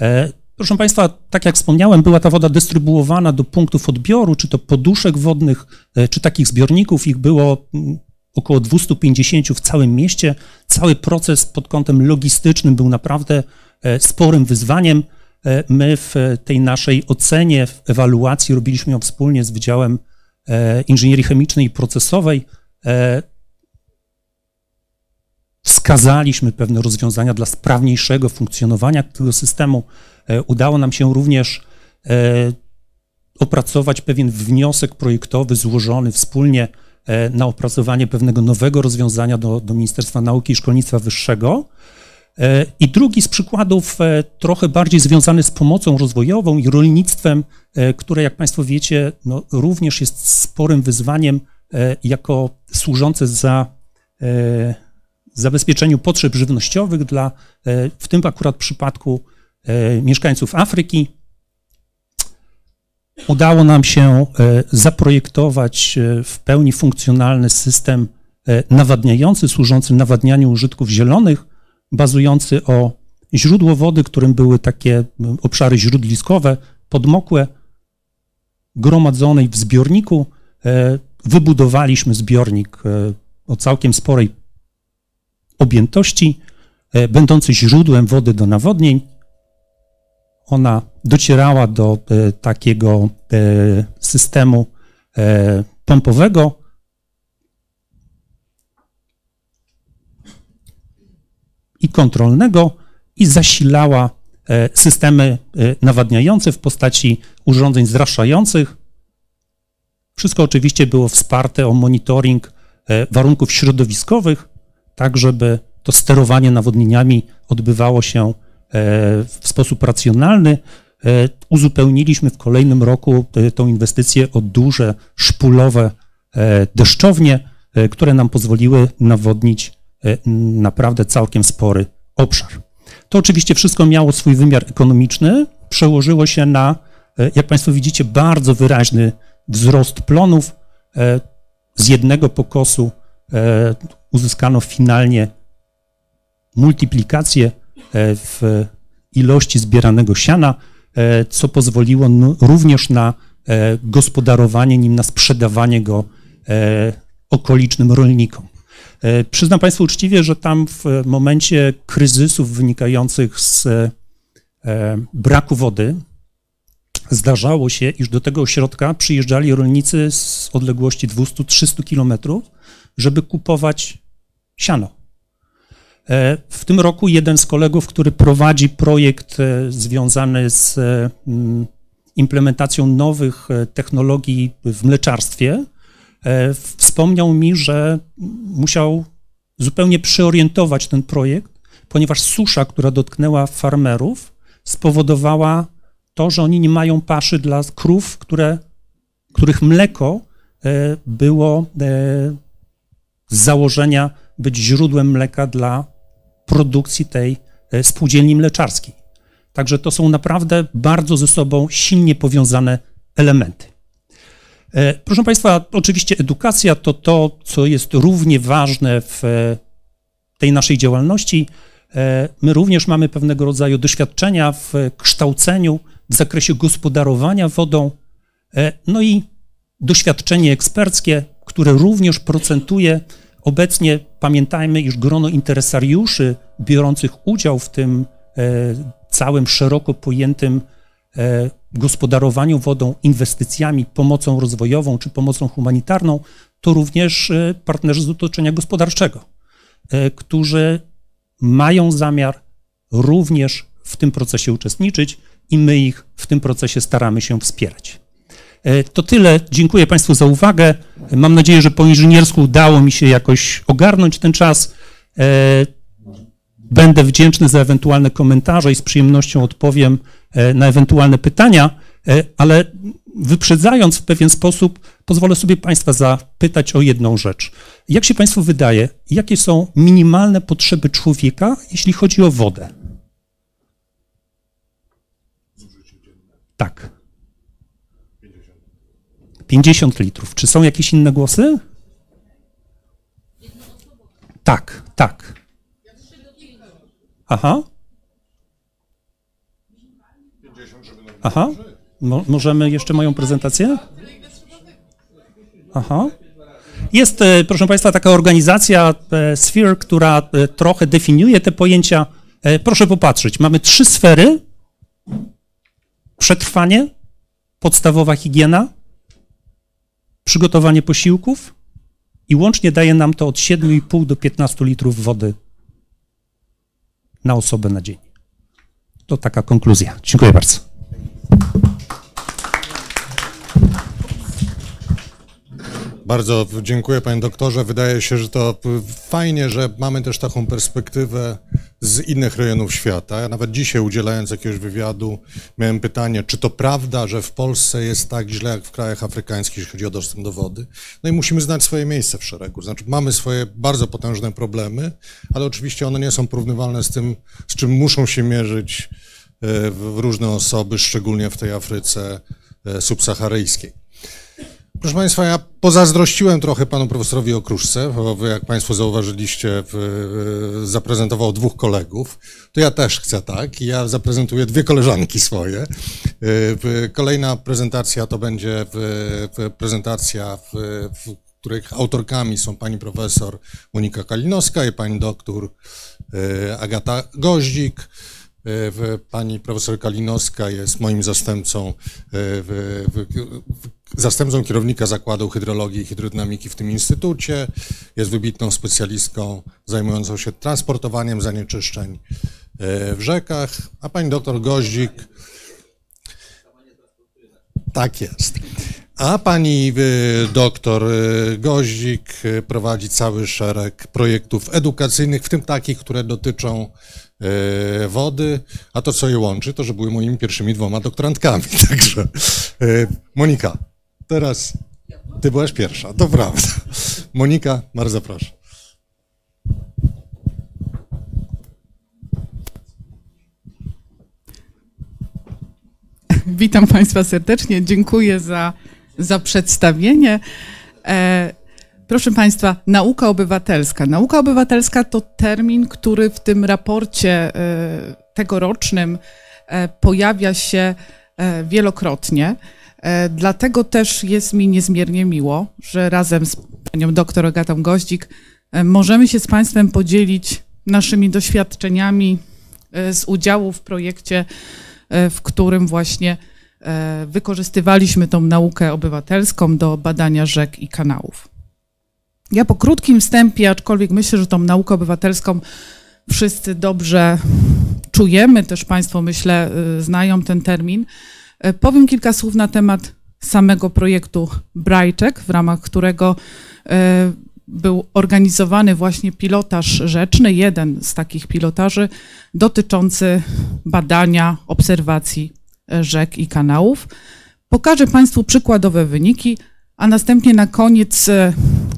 E, Proszę Państwa, tak jak wspomniałem, była ta woda dystrybuowana do punktów odbioru, czy to poduszek wodnych, czy takich zbiorników. Ich było mm, około 250 w całym mieście. Cały proces pod kątem logistycznym był naprawdę sporym wyzwaniem. My w tej naszej ocenie, w ewaluacji robiliśmy ją wspólnie z Wydziałem Inżynierii Chemicznej i Procesowej wskazaliśmy pewne rozwiązania dla sprawniejszego funkcjonowania tego systemu. E, udało nam się również e, opracować pewien wniosek projektowy złożony wspólnie e, na opracowanie pewnego nowego rozwiązania do, do Ministerstwa Nauki i Szkolnictwa Wyższego. I drugi z przykładów, trochę bardziej związany z pomocą rozwojową i rolnictwem, które, jak Państwo wiecie, no, również jest sporym wyzwaniem jako służące za zabezpieczeniu potrzeb żywnościowych dla, e, w tym akurat przypadku, e, mieszkańców Afryki. Udało nam się e, zaprojektować w pełni funkcjonalny system nawadniający, służący nawadnianiu użytków zielonych, bazujący o źródło wody, którym były takie obszary źródliskowe, podmokłe, gromadzonej w zbiorniku. Wybudowaliśmy zbiornik o całkiem sporej objętości, e, będący źródłem wody do nawodnień. Ona docierała do e, takiego e, systemu pompowego. I kontrolnego, i zasilała systemy nawadniające w postaci urządzeń zraszających. Wszystko oczywiście było wsparte o monitoring warunków środowiskowych, tak żeby to sterowanie nawodnieniami odbywało się e, w sposób racjonalny. E, uzupełniliśmy w kolejnym roku e, tą inwestycję o duże szpulowe deszczownie, które nam pozwoliły nawodnić naprawdę całkiem spory obszar. To oczywiście wszystko miało swój wymiar ekonomiczny, przełożyło się na, jak Państwo widzicie, bardzo wyraźny wzrost plonów. Z jednego pokosu uzyskano finalnie multiplikację e, w ilości zbieranego siana, e, co pozwoliło również na e, gospodarowanie nim, na sprzedawanie go okolicznym rolnikom. Przyznam Państwu uczciwie, że tam w momencie kryzysów wynikających z braku wody zdarzało się, iż do tego ośrodka przyjeżdżali rolnicy z odległości 200-300 kilometrów, żeby kupować siano. E, w tym roku jeden z kolegów, który prowadzi projekt e, związany z e, mm, implementacją nowych technologii w mleczarstwie, wspomniał mi, że musiał zupełnie przeorientować ten projekt, ponieważ susza, która dotknęła farmerów, spowodowała to, że oni nie mają paszy dla krów, które, których mleko było z założenia być źródłem mleka dla produkcji tej e, spółdzielni mleczarskiej. Także to są naprawdę bardzo ze sobą silnie powiązane elementy. E, proszę Państwa, oczywiście edukacja to to, co jest równie ważne w e, tej naszej działalności. My również mamy pewnego rodzaju doświadczenia w kształceniu w zakresie gospodarowania wodą, no i doświadczenie eksperckie, które również procentuje Obecnie pamiętajmy, iż grono interesariuszy biorących udział w tym e, całym szeroko pojętym e, gospodarowaniu wodą, inwestycjami, pomocą rozwojową czy pomocą humanitarną, to również e, partnerzy z otoczenia gospodarczego, którzy mają zamiar również w tym procesie uczestniczyć i my ich w tym procesie staramy się wspierać. E, to tyle. Dziękuję Państwu za uwagę. Mam nadzieję, że po inżyniersku udało mi się jakoś ogarnąć ten czas. E, będę wdzięczny za ewentualne komentarze i z przyjemnością odpowiem e, na ewentualne pytania, ale wyprzedzając w pewien sposób, pozwolę sobie Państwa zapytać o jedną rzecz. Jak się Państwu wydaje, jakie są minimalne potrzeby człowieka, jeśli chodzi o wodę? Tak. 50 litrów. Czy są jakieś inne głosy? Tak, tak. Aha. Aha, Mo możemy jeszcze moją prezentację? Aha. Jest, e, proszę Państwa, taka organizacja e, Sphere, która e, trochę definiuje te pojęcia. Proszę popatrzeć, mamy trzy sfery. Przetrwanie, podstawowa higiena, przygotowanie posiłków i łącznie daje nam to od 7,5 do 15 litrów wody na osobę na dzień. To taka konkluzja. Dziękuję bardzo. Bardzo dziękuję panie doktorze. Wydaje się, że to fajnie, że mamy też taką perspektywę z innych rejonów świata. Ja nawet dzisiaj udzielając jakiegoś wywiadu miałem pytanie, czy to prawda, że w Polsce jest tak źle jak w krajach afrykańskich, jeśli chodzi o dostęp do wody. No i musimy znać swoje miejsce w szeregu. Znaczy mamy swoje bardzo potężne problemy, ale oczywiście one nie są porównywalne z tym, z czym muszą się mierzyć e, różne osoby, szczególnie w tej Afryce e, subsaharyjskiej. Proszę Państwa, ja pozazdrościłem trochę panu profesorowi Okruszce, bo jak Państwo zauważyliście, zaprezentował dwóch kolegów. To ja też chcę tak ja zaprezentuję dwie koleżanki swoje. Kolejna prezentacja to będzie prezentacja, w których autorkami są pani profesor Monika Kalinowska i pani doktor e, Agata Goździk. E, pani profesor Kalinowska jest moim zastępcą, e, w, w, zastępcą kierownika Zakładu Hydrologii i Hydrodynamiki w tym instytucie. Jest wybitną specjalistką zajmującą się transportowaniem zanieczyszczeń e, w rzekach, a pani doktor Goździk tak jest. A pani doktor Goździk prowadzi cały szereg projektów edukacyjnych, w tym takich, które dotyczą E, wody, a to co je łączy, to że były moimi pierwszymi dwoma doktorantkami, także e, Monika, teraz ty byłaś pierwsza, to prawda. Monika, bardzo proszę. Witam Państwa serdecznie, dziękuję za, za przedstawienie. E, Proszę Państwa, nauka obywatelska. Nauka obywatelska to termin, który w tym raporcie e, tegorocznym e, pojawia się e, wielokrotnie. Dlatego też jest mi niezmiernie miło, że razem z panią doktor Agatą Goździk możemy się z Państwem podzielić naszymi doświadczeniami z udziału w projekcie, w którym właśnie wykorzystywaliśmy tą naukę obywatelską do badania rzek i kanałów. Ja po krótkim wstępie, aczkolwiek myślę, że tą naukę obywatelską wszyscy dobrze czujemy, też Państwo myślę znają ten termin, powiem kilka słów na temat samego projektu Brajczek, w ramach którego y, był organizowany właśnie pilotaż rzeczny, jeden z takich pilotaży dotyczący badania, obserwacji rzek i kanałów. Pokażę Państwu przykładowe wyniki, a następnie na koniec e,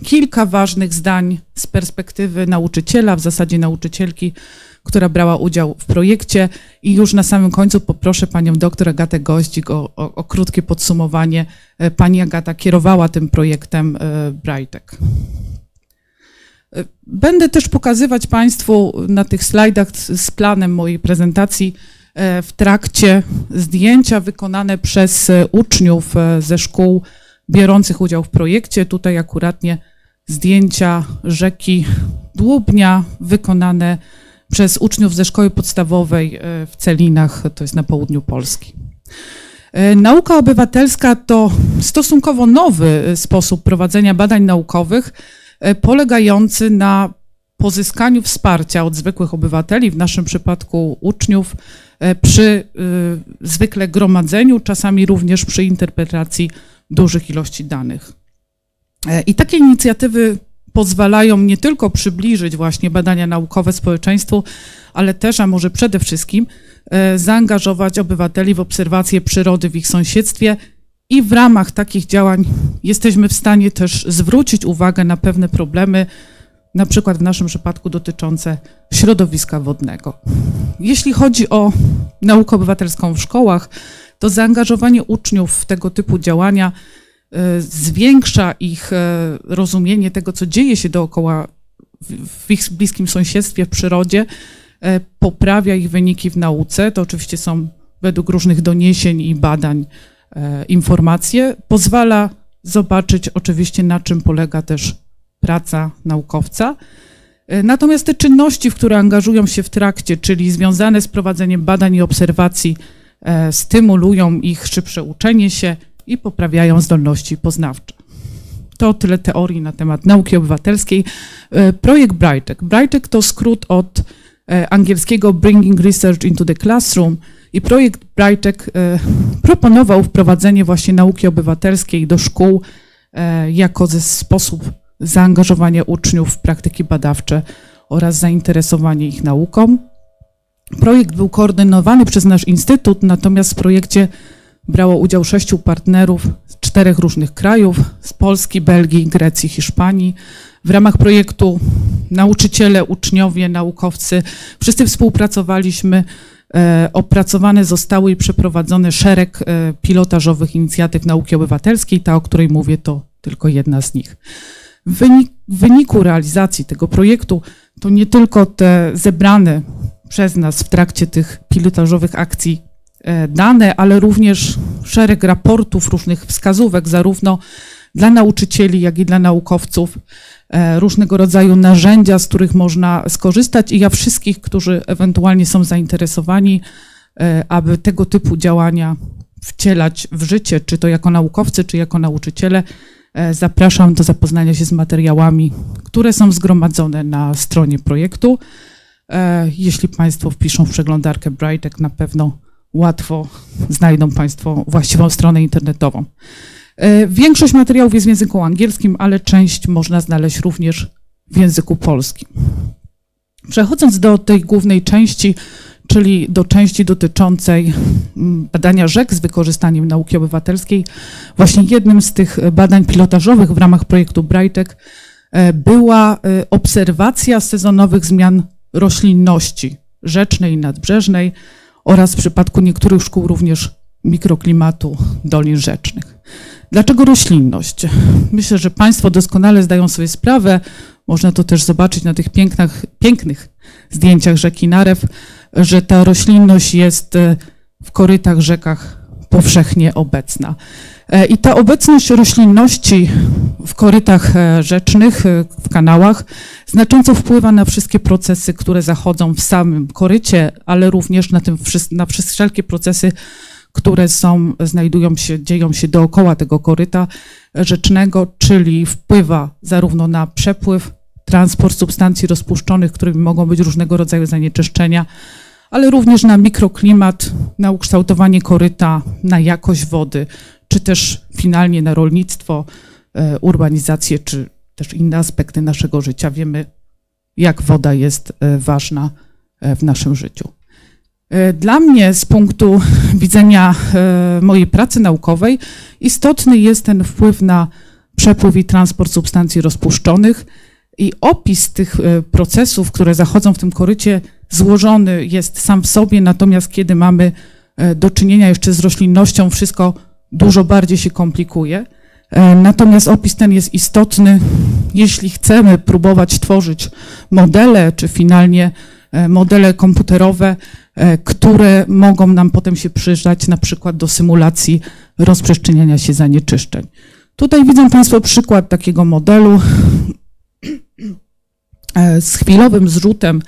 kilka ważnych zdań z perspektywy nauczyciela, w zasadzie nauczycielki, która brała udział w projekcie i już na samym końcu poproszę panią doktor Agatę Goździk o, o, o krótkie podsumowanie. E, pani Agata kierowała tym projektem e, Brightek. Będę też pokazywać Państwu na tych slajdach z planem mojej prezentacji w trakcie zdjęcia wykonane przez uczniów ze szkół biorących udział w projekcie. Tutaj akuratnie zdjęcia rzeki Dłubnia wykonane przez uczniów ze szkoły podstawowej e, w Celinach, to jest na południu Polski. E, nauka obywatelska to stosunkowo nowy e, sposób prowadzenia badań naukowych, polegający na pozyskaniu wsparcia od zwykłych obywateli, w naszym przypadku uczniów, przy zwykle gromadzeniu, czasami również przy interpretacji dużych ilości danych. I takie inicjatywy pozwalają nie tylko przybliżyć właśnie badania naukowe społeczeństwu, ale też, a może przede wszystkim, e, zaangażować obywateli w obserwację przyrody w ich sąsiedztwie i w ramach takich działań jesteśmy w stanie też zwrócić uwagę na pewne problemy, na przykład w naszym przypadku dotyczące środowiska wodnego. Jeśli chodzi o naukę obywatelską w szkołach, to zaangażowanie uczniów w tego typu działania zwiększa ich e, rozumienie tego, co dzieje się dookoła w ich bliskim sąsiedztwie, w przyrodzie, e, poprawia ich wyniki w nauce. To oczywiście są według różnych doniesień i badań e, informacje, pozwala zobaczyć oczywiście na czym polega też praca naukowca. E, natomiast te czynności, w które angażują się w trakcie, czyli związane z prowadzeniem badań i obserwacji, e, stymulują ich szybsze uczenie się i poprawiają zdolności poznawcze. To tyle teorii na temat nauki obywatelskiej. E, projekt Brightek. Brightek to skrót od angielskiego Bringing Research into the Classroom i projekt Brightek proponował wprowadzenie właśnie nauki obywatelskiej do szkół jako ze sposób zaangażowanie uczniów w praktyki badawcze oraz zainteresowanie ich nauką. Projekt był koordynowany przez nasz instytut, natomiast w projekcie brało udział sześciu partnerów z czterech różnych krajów, z Polski, Belgii, Grecji, Hiszpanii. W ramach projektu nauczyciele, uczniowie, naukowcy, wszyscy współpracowaliśmy. E, opracowane zostały i przeprowadzone szereg e, pilotażowych inicjatyw nauki obywatelskiej. Ta, o której mówię, to tylko jedna z nich. W, wynik, w wyniku realizacji tego projektu to nie tylko te zebrane przez nas w trakcie tych pilotażowych akcji dane, ale również szereg raportów, różnych wskazówek, zarówno dla nauczycieli, jak i dla naukowców, e, różnego rodzaju narzędzia, z których można skorzystać i ja wszystkich, którzy ewentualnie są zainteresowani, e, aby tego typu działania wcielać w życie, czy to jako naukowcy, czy jako nauczyciele, E, zapraszam do zapoznania się z materiałami, które są zgromadzone na stronie projektu. E, jeśli Państwo wpiszą w przeglądarkę Brightek, na pewno łatwo znajdą Państwo właściwą stronę internetową. E, większość materiałów jest w języku angielskim, ale część można znaleźć również w języku polskim. Przechodząc do tej głównej części, czyli do części dotyczącej mm, badania rzek z wykorzystaniem nauki obywatelskiej. Właśnie jednym z tych badań pilotażowych w ramach projektu Brightek e, była e, obserwacja sezonowych zmian roślinności rzecznej i nadbrzeżnej oraz w przypadku niektórych szkół również mikroklimatu dolin rzecznych. Dlaczego roślinność? Myślę, że Państwo doskonale zdają sobie sprawę, można to też zobaczyć na tych pięknych, pięknych zdjęciach rzeki Narew, że ta roślinność jest e, w korytach, rzekach powszechnie obecna. E, I ta obecność roślinności w korytach e, rzecznych, w kanałach, znacząco wpływa na wszystkie procesy, które zachodzą w samym korycie, ale również na, tym, na wszelkie procesy, które są, znajdują się, dzieją się dookoła tego koryta rzecznego, czyli wpływa zarówno na przepływ, transport substancji rozpuszczonych, którymi mogą być różnego rodzaju zanieczyszczenia, ale również na mikroklimat, na ukształtowanie koryta, na jakość wody, czy też finalnie na rolnictwo, e, urbanizację, czy też inne aspekty naszego życia. Wiemy, jak woda jest e, ważna e, w naszym życiu. Dla mnie z punktu widzenia mojej pracy naukowej istotny jest ten wpływ na przepływ i transport substancji rozpuszczonych i opis tych procesów, które zachodzą w tym korycie złożony jest sam w sobie, natomiast kiedy mamy e, do czynienia jeszcze z roślinnością, wszystko dużo bardziej się komplikuje. E, natomiast opis ten jest istotny, jeśli chcemy próbować tworzyć modele, czy finalnie e, modele komputerowe, które mogą nam potem się przyjrzeć na przykład do symulacji rozprzestrzeniania się zanieczyszczeń. Tutaj widzą Państwo przykład takiego modelu z chwilowym zrzutem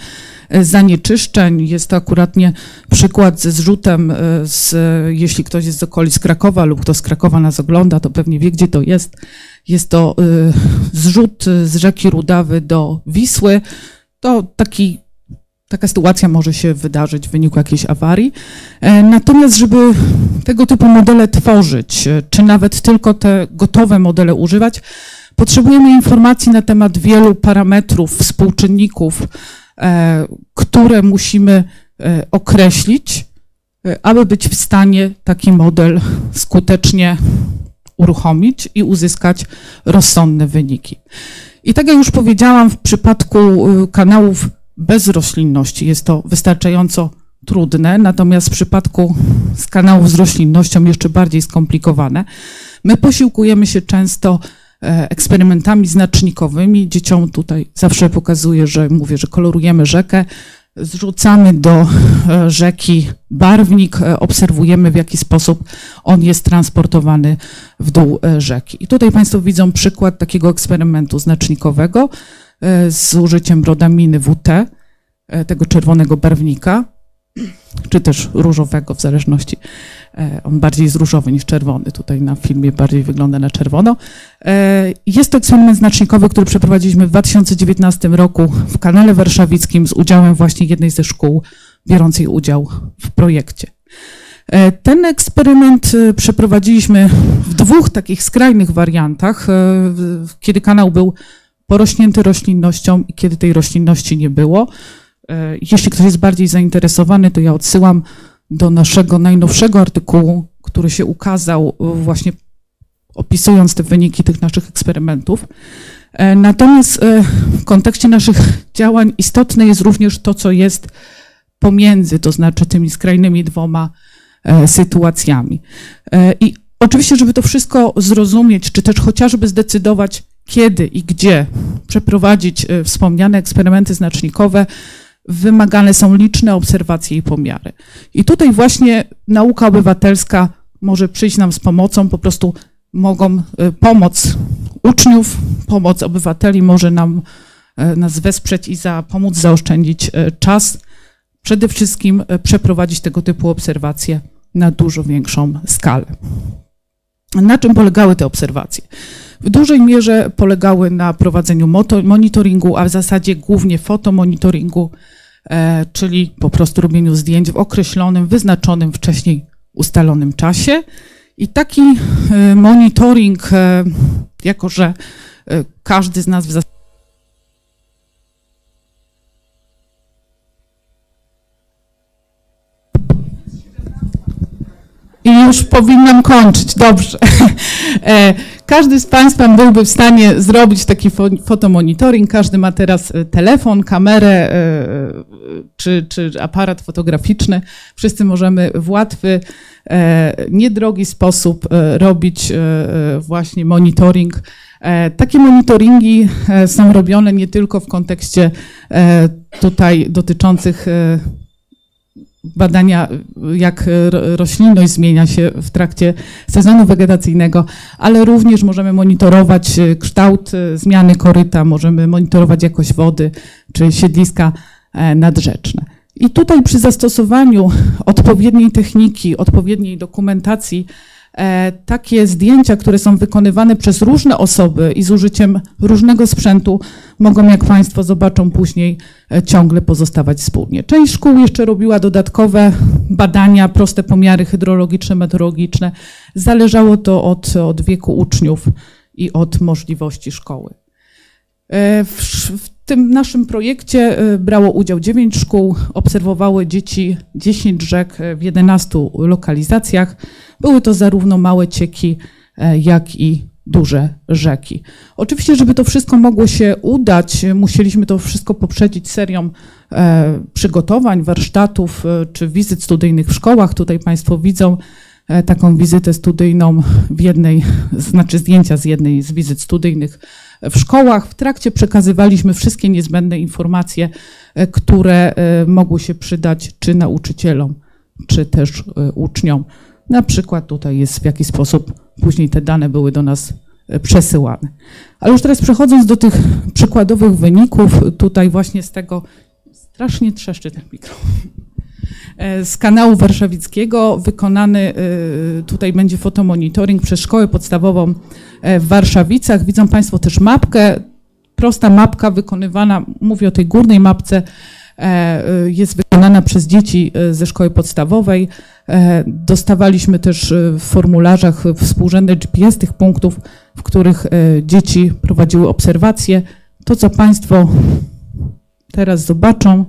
zanieczyszczeń. Jest to akuratnie przykład ze zrzutem, e, z, jeśli ktoś jest z okolic Krakowa lub kto z Krakowa nas ogląda, to pewnie wie, gdzie to jest. Jest to e, zrzut z rzeki Rudawy do Wisły. To taki taka sytuacja może się wydarzyć w wyniku jakiejś awarii. Natomiast, żeby tego typu modele tworzyć, czy nawet tylko te gotowe modele używać, potrzebujemy informacji na temat wielu parametrów, współczynników, E, które musimy e, określić, e, aby być w stanie taki model skutecznie uruchomić i uzyskać rozsądne wyniki. I tak jak już powiedziałam, w przypadku kanałów bez roślinności jest to wystarczająco trudne, natomiast w przypadku z kanałów z roślinnością jeszcze bardziej skomplikowane. My posiłkujemy się często E, eksperymentami znacznikowymi. Dzieciom tutaj zawsze pokazuję, że mówię, że kolorujemy rzekę zrzucamy do rzeki barwnik, obserwujemy w jaki sposób on jest transportowany w dół rzeki. I tutaj Państwo widzą przykład takiego eksperymentu znacznikowego z użyciem rodaminy WT, tego czerwonego barwnika czy też różowego, w zależności. E, on bardziej jest różowy niż czerwony. Tutaj na filmie bardziej wygląda na czerwono. E, jest to eksperyment znacznikowy, który przeprowadziliśmy w 2019 roku w kanale warszawickim z udziałem właśnie jednej ze szkół biorącej udział w projekcie. E, ten eksperyment przeprowadziliśmy w dwóch takich skrajnych wariantach, kiedy kanał był porośnięty roślinnością i kiedy tej roślinności nie było. Jeśli ktoś jest bardziej zainteresowany, to ja odsyłam do naszego najnowszego artykułu, który się ukazał e, właśnie opisując te wyniki tych naszych eksperymentów. E, natomiast w kontekście naszych działań istotne jest również to, co jest pomiędzy, to znaczy tymi skrajnymi dwoma sytuacjami. I oczywiście, żeby to wszystko zrozumieć, czy też chociażby zdecydować, kiedy i gdzie przeprowadzić wspomniane eksperymenty znacznikowe, wymagane są liczne obserwacje i pomiary. I tutaj właśnie nauka obywatelska może przyjść nam z pomocą, po prostu mogą y, pomoc uczniów, pomoc obywateli może nam y, nas wesprzeć i za, pomóc zaoszczędzić y, czas. Przede wszystkim przeprowadzić tego typu obserwacje na dużo większą skalę. Na czym polegały te obserwacje? W dużej mierze polegały na prowadzeniu monitoringu, a w zasadzie głównie fotomonitoringu, e, czyli po prostu robieniu zdjęć w określonym, wyznaczonym wcześniej ustalonym czasie. I taki e, monitoring, e, jako że każdy z nas w zasadzie I już powinnam kończyć, dobrze. E, każdy z Państwa byłby w stanie zrobić taki fotomonitoring. Każdy ma teraz e, telefon, kamerę e, czy, czy aparat fotograficzny. Wszyscy możemy w łatwy, niedrogi sposób robić właśnie monitoring. Takie monitoringi są robione nie tylko w kontekście tutaj dotyczących badania, jak roślinność zmienia się w trakcie sezonu wegetacyjnego, ale również możemy monitorować e, kształt e, zmiany koryta, możemy monitorować jakość wody czy siedliska e, nadrzeczne. I tutaj przy zastosowaniu odpowiedniej techniki, odpowiedniej dokumentacji, takie zdjęcia, które są wykonywane przez różne osoby i z użyciem różnego sprzętu, mogą, jak Państwo zobaczą później, e, ciągle pozostawać wspólnie. Część szkół jeszcze robiła dodatkowe badania, proste pomiary hydrologiczne, meteorologiczne. Zależało to od, od wieku uczniów i od możliwości szkoły. E, w, w tym naszym projekcie e, brało udział 9 szkół, obserwowały dzieci 10 rzek w 11 lokalizacjach. Były to zarówno małe cieki, jak i duże rzeki. Oczywiście, żeby to wszystko mogło się udać, musieliśmy to wszystko poprzedzić serią e, przygotowań, warsztatów e, czy wizyt studyjnych w szkołach. Tutaj Państwo widzą e, taką wizytę studyjną w jednej, znaczy zdjęcia z jednej z wizyt studyjnych w szkołach. W trakcie przekazywaliśmy wszystkie niezbędne informacje, e, które e, mogły się przydać czy nauczycielom, czy też e, uczniom. Na przykład tutaj jest w jaki sposób później te dane były do nas przesyłane. Ale już teraz przechodząc do tych przykładowych wyników, tutaj właśnie z tego, strasznie trzeszczy ten mikrofon, z kanału warszawickiego wykonany e, tutaj będzie fotomonitoring przez szkołę podstawową w Warszawicach. Widzą Państwo też mapkę, prosta mapka wykonywana, mówię o tej górnej mapce, jest wykonana przez dzieci ze szkoły podstawowej. E, dostawaliśmy też e, w formularzach współrzędne GPS tych punktów, w których e, dzieci prowadziły obserwacje. To, co Państwo teraz zobaczą,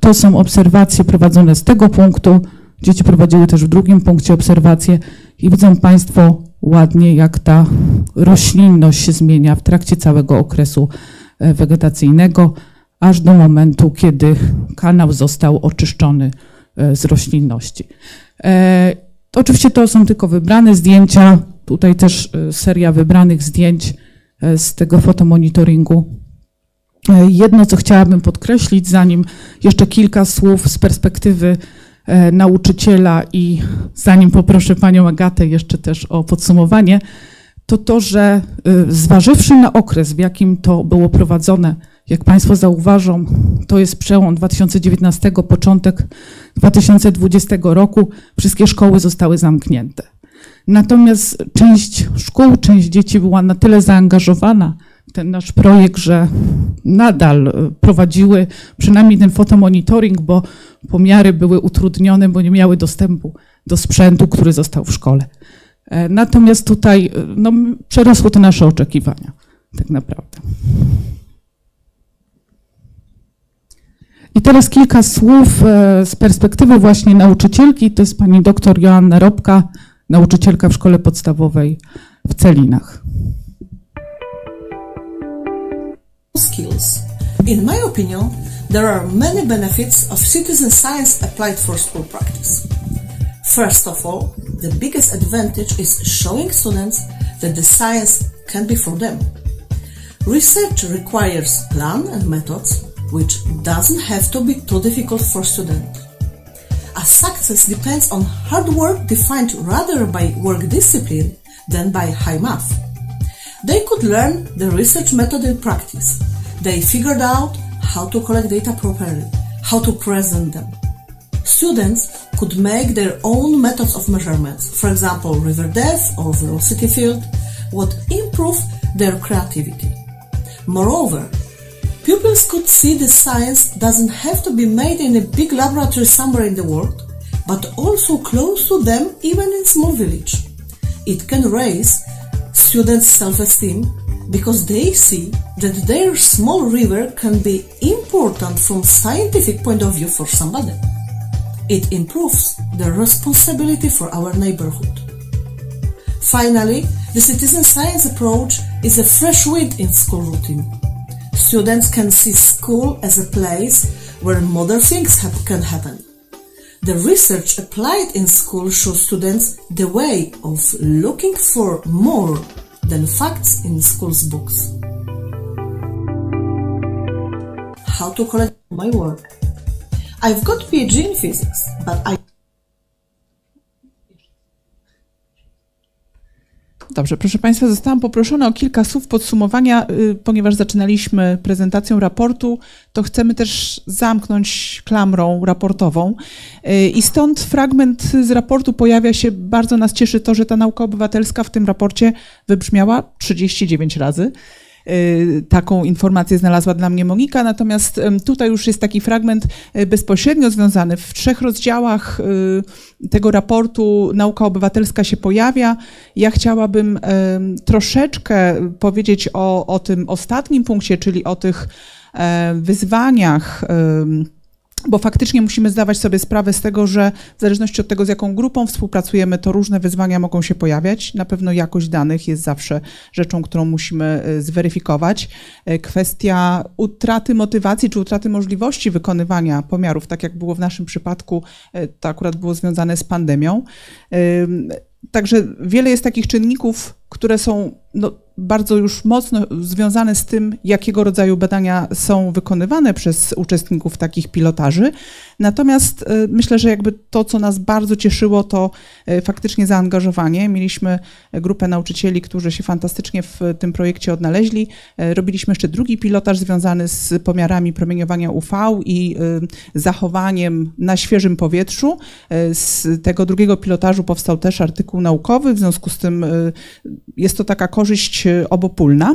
to są obserwacje prowadzone z tego punktu. Dzieci prowadziły też w drugim punkcie obserwacje i widzą Państwo ładnie, jak ta roślinność się zmienia w trakcie całego okresu wegetacyjnego, aż do momentu, kiedy kanał został oczyszczony E, z roślinności. E, to oczywiście to są tylko wybrane zdjęcia. Tutaj też e, seria wybranych zdjęć z tego fotomonitoringu. Jedno, co chciałabym podkreślić, zanim jeszcze kilka słów z perspektywy nauczyciela i zanim poproszę Panią Agatę jeszcze też o podsumowanie, to to, że zważywszy na okres, w jakim to było prowadzone, jak Państwo zauważą, to jest przełom 2019, początek 2020 roku, wszystkie szkoły zostały zamknięte. Natomiast część szkół, część dzieci była na tyle zaangażowana ten nasz projekt, że nadal prowadziły przynajmniej ten fotomonitoring, bo pomiary były utrudnione, bo nie miały dostępu do sprzętu, który został w szkole. Natomiast tutaj no, przerosło to nasze oczekiwania, tak naprawdę. I teraz kilka słów z perspektywy właśnie nauczycielki. To jest pani doktor Joanna Robka, nauczycielka w szkole podstawowej w Celinach. Skills. In my opinion, there are many benefits of citizen science applied for school practice. First of all, the biggest advantage is showing students that the science can be for them. Research requires plan and methods, which doesn't have to be too difficult for students. A success depends on hard work defined rather by work discipline than by high math. They could learn the research method in practice. They figured out how to collect data properly, how to present them. Students could make their own methods of measurements, for example, river depth or velocity field, would improve their creativity. Moreover, Pupils could see the science doesn't have to be made in a big laboratory somewhere in the world, but also close to them even in small village. It can raise students' self-esteem because they see that their small river can be important from scientific point of view for somebody. It improves the responsibility for our neighborhood. Finally, the citizen science approach is a fresh wind in school routine. Students can see school as a place where modern things can happen. The research applied in school shows students the way of looking for more than facts in school's books. How to collect my work? I've got PhD in physics, but I Dobrze, proszę Państwa, zostałam poproszona o kilka słów podsumowania, ponieważ zaczynaliśmy prezentacją raportu, to chcemy też zamknąć klamrą raportową. I stąd fragment z raportu pojawia się, bardzo nas cieszy to, że ta nauka obywatelska w tym raporcie wybrzmiała 39 razy. Taką informację znalazła dla mnie Monika, natomiast tutaj już jest taki fragment bezpośrednio związany. W trzech rozdziałach tego raportu nauka obywatelska się pojawia. Ja chciałabym troszeczkę powiedzieć o, o tym ostatnim punkcie, czyli o tych wyzwaniach bo faktycznie musimy zdawać sobie sprawę z tego, że w zależności od tego, z jaką grupą współpracujemy, to różne wyzwania mogą się pojawiać. Na pewno jakość danych jest zawsze rzeczą, którą musimy zweryfikować. Kwestia utraty motywacji czy utraty możliwości wykonywania pomiarów, tak jak było w naszym przypadku, to akurat było związane z pandemią. Także wiele jest takich czynników, które są no, bardzo już mocno związane z tym, jakiego rodzaju badania są wykonywane przez uczestników takich pilotaży. Natomiast myślę, że jakby to, co nas bardzo cieszyło, to faktycznie zaangażowanie. Mieliśmy grupę nauczycieli, którzy się fantastycznie w tym projekcie odnaleźli. Robiliśmy jeszcze drugi pilotaż związany z pomiarami promieniowania UV i zachowaniem na świeżym powietrzu. Z tego drugiego pilotażu powstał też artykuł naukowy, w związku z tym jest to taka korzyść obopólna.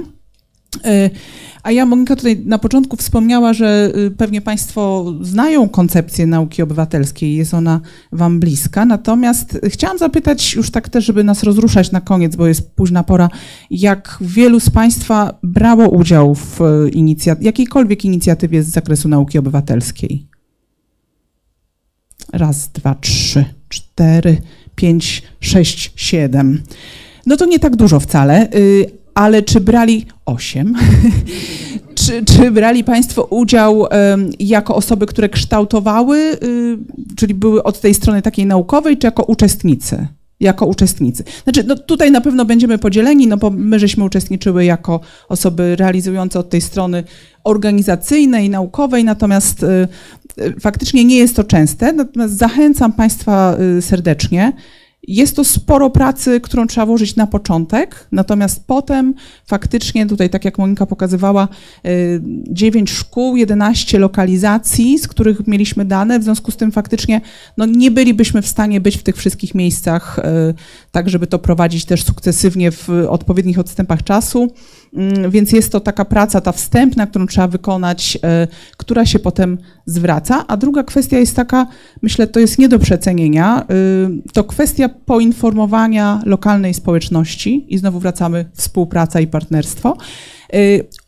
A ja, Monika tutaj na początku wspomniała, że pewnie Państwo znają koncepcję nauki obywatelskiej, jest ona Wam bliska. Natomiast chciałam zapytać, już tak też, żeby nas rozruszać na koniec, bo jest późna pora, jak wielu z Państwa brało udział w inicjat jakiejkolwiek inicjatywie z zakresu nauki obywatelskiej? Raz, dwa, trzy, cztery, pięć, sześć, siedem. No to nie tak dużo wcale, ale czy brali osiem? czy, czy brali Państwo udział jako osoby, które kształtowały, czyli były od tej strony takiej naukowej, czy jako uczestnicy? jako uczestnicy. Znaczy, no tutaj na pewno będziemy podzieleni, no bo my żeśmy uczestniczyły jako osoby realizujące od tej strony organizacyjnej, naukowej, natomiast y, y, faktycznie nie jest to częste, natomiast zachęcam Państwa y, serdecznie. Jest to sporo pracy, którą trzeba włożyć na początek, natomiast potem faktycznie, tutaj tak jak Monika pokazywała, 9 szkół, 11 lokalizacji, z których mieliśmy dane, w związku z tym faktycznie no, nie bylibyśmy w stanie być w tych wszystkich miejscach, tak żeby to prowadzić też sukcesywnie w odpowiednich odstępach czasu. Mm, więc jest to taka praca, ta wstępna, którą trzeba wykonać, e, która się potem zwraca. A druga kwestia jest taka, myślę, to jest nie do przecenienia, e, to kwestia poinformowania lokalnej społeczności i znowu wracamy współpraca i partnerstwo e,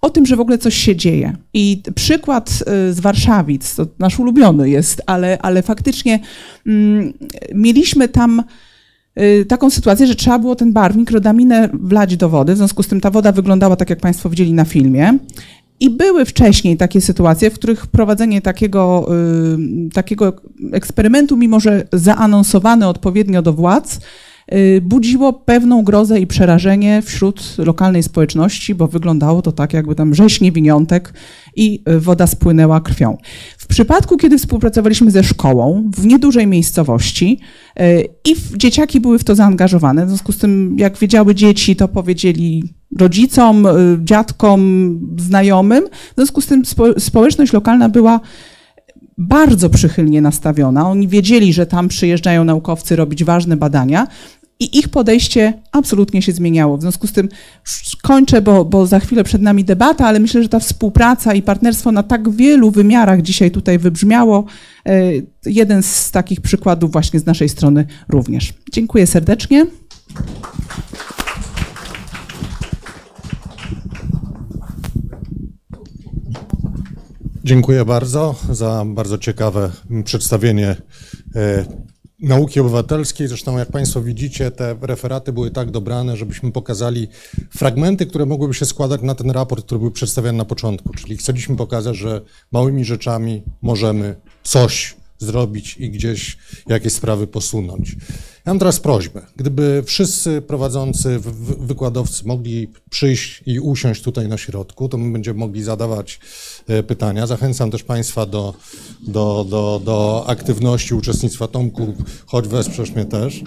o tym, że w ogóle coś się dzieje. I przykład z Warszawic, to nasz ulubiony jest, ale, ale faktycznie mm, mieliśmy tam taką sytuację, że trzeba było ten barwnik, rodaminę wlać do wody, w związku z tym ta woda wyglądała tak, jak Państwo widzieli na filmie. I były wcześniej takie sytuacje, w których prowadzenie takiego, y, takiego eksperymentu, mimo że zaanonsowany odpowiednio do władz, y, budziło pewną grozę i przerażenie wśród lokalnej społeczności, bo wyglądało to tak, jakby tam rzeź niewiniątek i woda spłynęła krwią. W przypadku, kiedy współpracowaliśmy ze szkołą w niedużej miejscowości e, i dzieciaki były w to zaangażowane, w związku z tym, jak wiedziały dzieci, to powiedzieli rodzicom, e, dziadkom, znajomym, w związku z tym społeczność lokalna była bardzo przychylnie nastawiona. Oni wiedzieli, że tam przyjeżdżają naukowcy robić ważne badania, i ich podejście absolutnie się zmieniało. W związku z tym kończę, bo, bo za chwilę przed nami debata, ale myślę, że ta współpraca i partnerstwo na tak wielu wymiarach dzisiaj tutaj wybrzmiało. E, jeden z takich przykładów właśnie z naszej strony również. Dziękuję serdecznie. Dziękuję bardzo za bardzo ciekawe przedstawienie e, nauki obywatelskiej. Zresztą, jak Państwo widzicie, te referaty były tak dobrane, żebyśmy pokazali fragmenty, które mogłyby się składać na ten raport, który był przedstawiany na początku. Czyli chcieliśmy pokazać, że małymi rzeczami możemy coś zrobić i gdzieś jakieś sprawy posunąć. Ja mam teraz prośbę. Gdyby wszyscy prowadzący, wykładowcy mogli przyjść i usiąść tutaj na środku, to my będziemy mogli zadawać e, pytania. Zachęcam też Państwa do, do, do, do aktywności, uczestnictwa. Tomku, choć wesprzesz mnie też.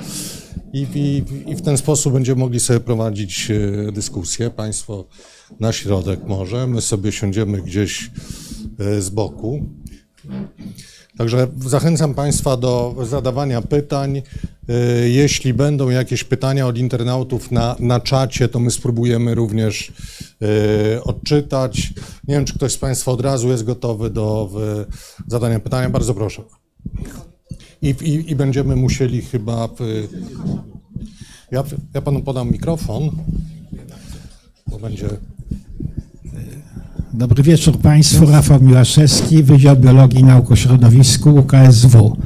I, i, I w ten sposób będziemy mogli sobie prowadzić e, dyskusję. Państwo na środek może, my sobie siądziemy gdzieś e, z boku. Także zachęcam Państwa do zadawania pytań. Y, jeśli będą jakieś pytania od internautów na, na czacie, to my spróbujemy również y, odczytać. Nie wiem, czy ktoś z Państwa od razu jest gotowy do zadania pytania. Bardzo proszę. I, i, i będziemy musieli chyba. Ja, ja Panu podam mikrofon, bo będzie. Dobry wieczór Państwu. Rafał Milaszewski, Wydział Biologii i Nauk o Środowisku UKSW.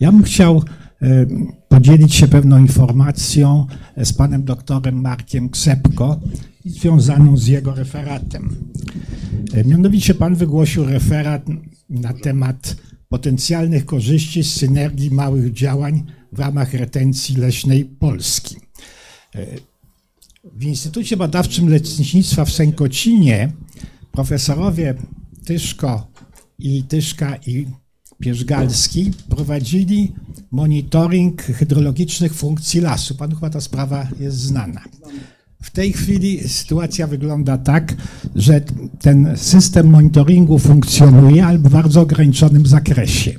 Ja bym chciał e, podzielić się pewną informacją z panem doktorem Markiem Ksepko związaną z jego referatem. E, mianowicie pan wygłosił referat na temat potencjalnych korzyści z synergii małych działań w ramach retencji leśnej Polski. E, w Instytucie Badawczym Lecznictwa w Sękocinie profesorowie Tyszko i Tyszka i Pierzgalski prowadzili monitoring hydrologicznych funkcji lasu. Panu chyba ta sprawa jest znana. W tej chwili sytuacja wygląda tak, że ten system monitoringu funkcjonuje, ale w bardzo ograniczonym zakresie.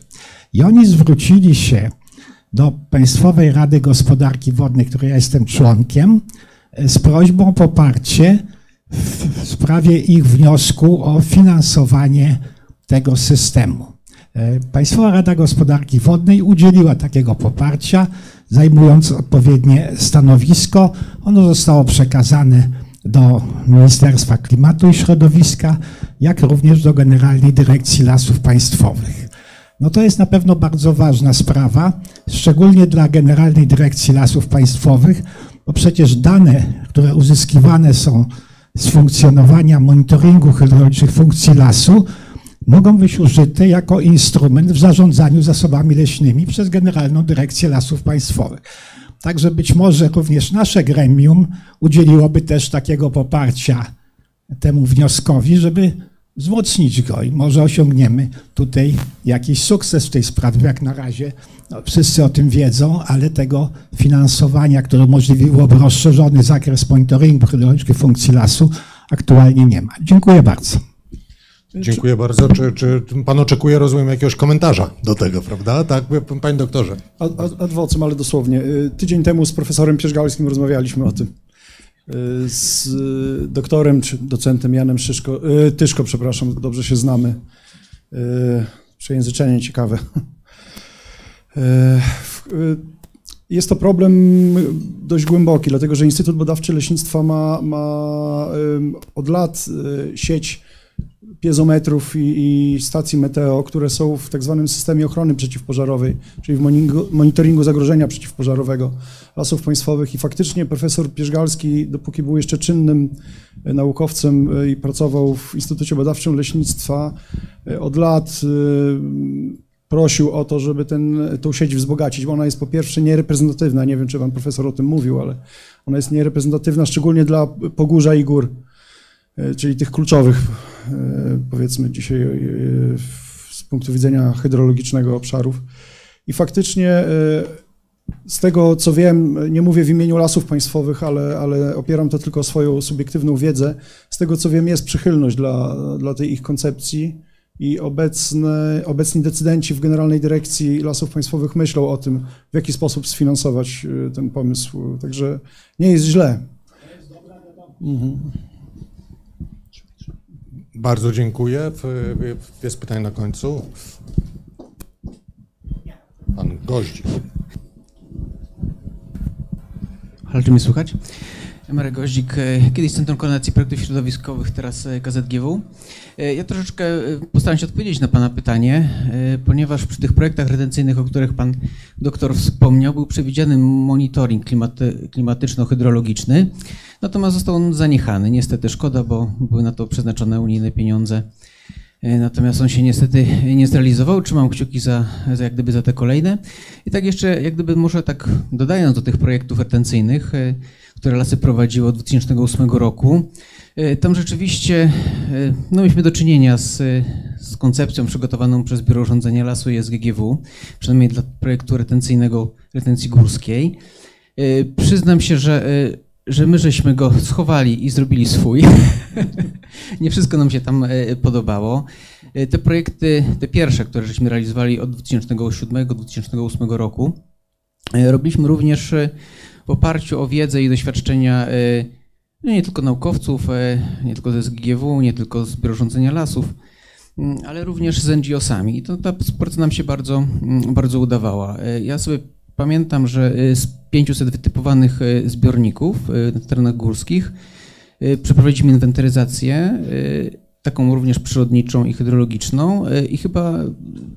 I oni zwrócili się do Państwowej Rady Gospodarki Wodnej, której ja jestem członkiem, z prośbą o poparcie w sprawie ich wniosku o finansowanie tego systemu. E, Państwowa Rada Gospodarki Wodnej udzieliła takiego poparcia, zajmując odpowiednie stanowisko. Ono zostało przekazane do Ministerstwa Klimatu i Środowiska, jak również do Generalnej Dyrekcji Lasów Państwowych. No to jest na pewno bardzo ważna sprawa, szczególnie dla Generalnej Dyrekcji Lasów Państwowych, bo przecież dane, które uzyskiwane są z funkcjonowania monitoringu hydraulicznych funkcji lasu mogą być użyte jako instrument w zarządzaniu zasobami leśnymi przez Generalną Dyrekcję Lasów Państwowych. Także być może również nasze gremium udzieliłoby też takiego poparcia temu wnioskowi, żeby wzmocnić go i może osiągniemy tutaj jakiś sukces w tej sprawie. Jak na razie no, wszyscy o tym wiedzą, ale tego finansowania, które umożliwiłoby rozszerzony zakres monitoringu hydrologicznej funkcji lasu, aktualnie nie ma. Dziękuję bardzo. Dziękuję bardzo. Czy, czy pan oczekuje, rozumiem, jakiegoś komentarza do tego, prawda? Tak, panie doktorze. Ad, ad, ad vocem, ale dosłownie. Y, tydzień temu z profesorem Pierzgalskim rozmawialiśmy o tym. Y, z doktorem czy docentem Janem Szyszko, y, Tyszko, przepraszam, dobrze się znamy. Przejęzyczenie ciekawe. Jest to problem dość głęboki, dlatego że Instytut Badawczy Leśnictwa ma, ma od lat sieć piezometrów i, i, stacji meteo, które są w tak zwanym systemie ochrony przeciwpożarowej, czyli w monitoringu zagrożenia przeciwpożarowego lasów państwowych. I faktycznie profesor Pierzgalski, dopóki był jeszcze czynnym e, naukowcem e, i pracował w Instytucie Badawczym Leśnictwa, e, od lat prosił o to, żeby ten, tą sieć wzbogacić, bo ona jest po pierwsze niereprezentatywna, nie wiem, czy pan profesor o tym mówił, ale ona jest niereprezentatywna szczególnie dla Pogórza i gór, czyli tych kluczowych, powiedzmy dzisiaj z punktu widzenia hydrologicznego obszarów. I faktycznie z tego co wiem, nie mówię w imieniu lasów państwowych, ale, ale opieram to tylko o swoją subiektywną wiedzę. Z tego co wiem, jest przychylność dla, dla tej ich koncepcji i obecne, obecni decydenci w Generalnej Dyrekcji Lasów Państwowych myślą o tym, w jaki sposób sfinansować ten pomysł. Także nie jest źle. Mhm. Bardzo dziękuję. Jest pytanie na końcu. Pan Goździk. Ale czy mnie słychać? Marek Goździk, e, kiedyś Centrum Koordynacji Projektów Środowiskowych, teraz e, KZGW. E, ja troszeczkę postaram się odpowiedzieć na Pana pytanie, ponieważ przy tych projektach retencyjnych, o których Pan doktor wspomniał, był przewidziany monitoring klimaty, klimatyczno-hydrologiczny, natomiast został on zaniechany. Niestety szkoda, bo były na to przeznaczone unijne pieniądze. Natomiast on się niestety nie zrealizował. Trzymam kciuki za, za jak gdyby za te kolejne. I tak jeszcze, jak gdyby może tak dodając do tych projektów retencyjnych, które lasy prowadziły od 2008 roku. E, tam rzeczywiście e, no, mieliśmy do czynienia z, z koncepcją przygotowaną przez Biuro Urządzenia Lasu i SGGW, przynajmniej dla projektu retencyjnego retencji górskiej. E, przyznam się, że, że my żeśmy go schowali i zrobili swój. Nie wszystko nam się tam podobało. Te projekty, te pierwsze, które żeśmy realizowali od 2007-2008 roku, robiliśmy również w oparciu o wiedzę i doświadczenia e, no nie tylko naukowców, e, nie tylko ze SGGW, nie tylko z Biura Rządzenia Lasów, mm, ale również z NGO-sami. I to, ta współpraca nam się bardzo, mm, bardzo udawała. E, ja sobie pamiętam, że z 500 wytypowanych zbiorników na terenach górskich przeprowadziliśmy inwentaryzację, taką również przyrodniczą i hydrologiczną i chyba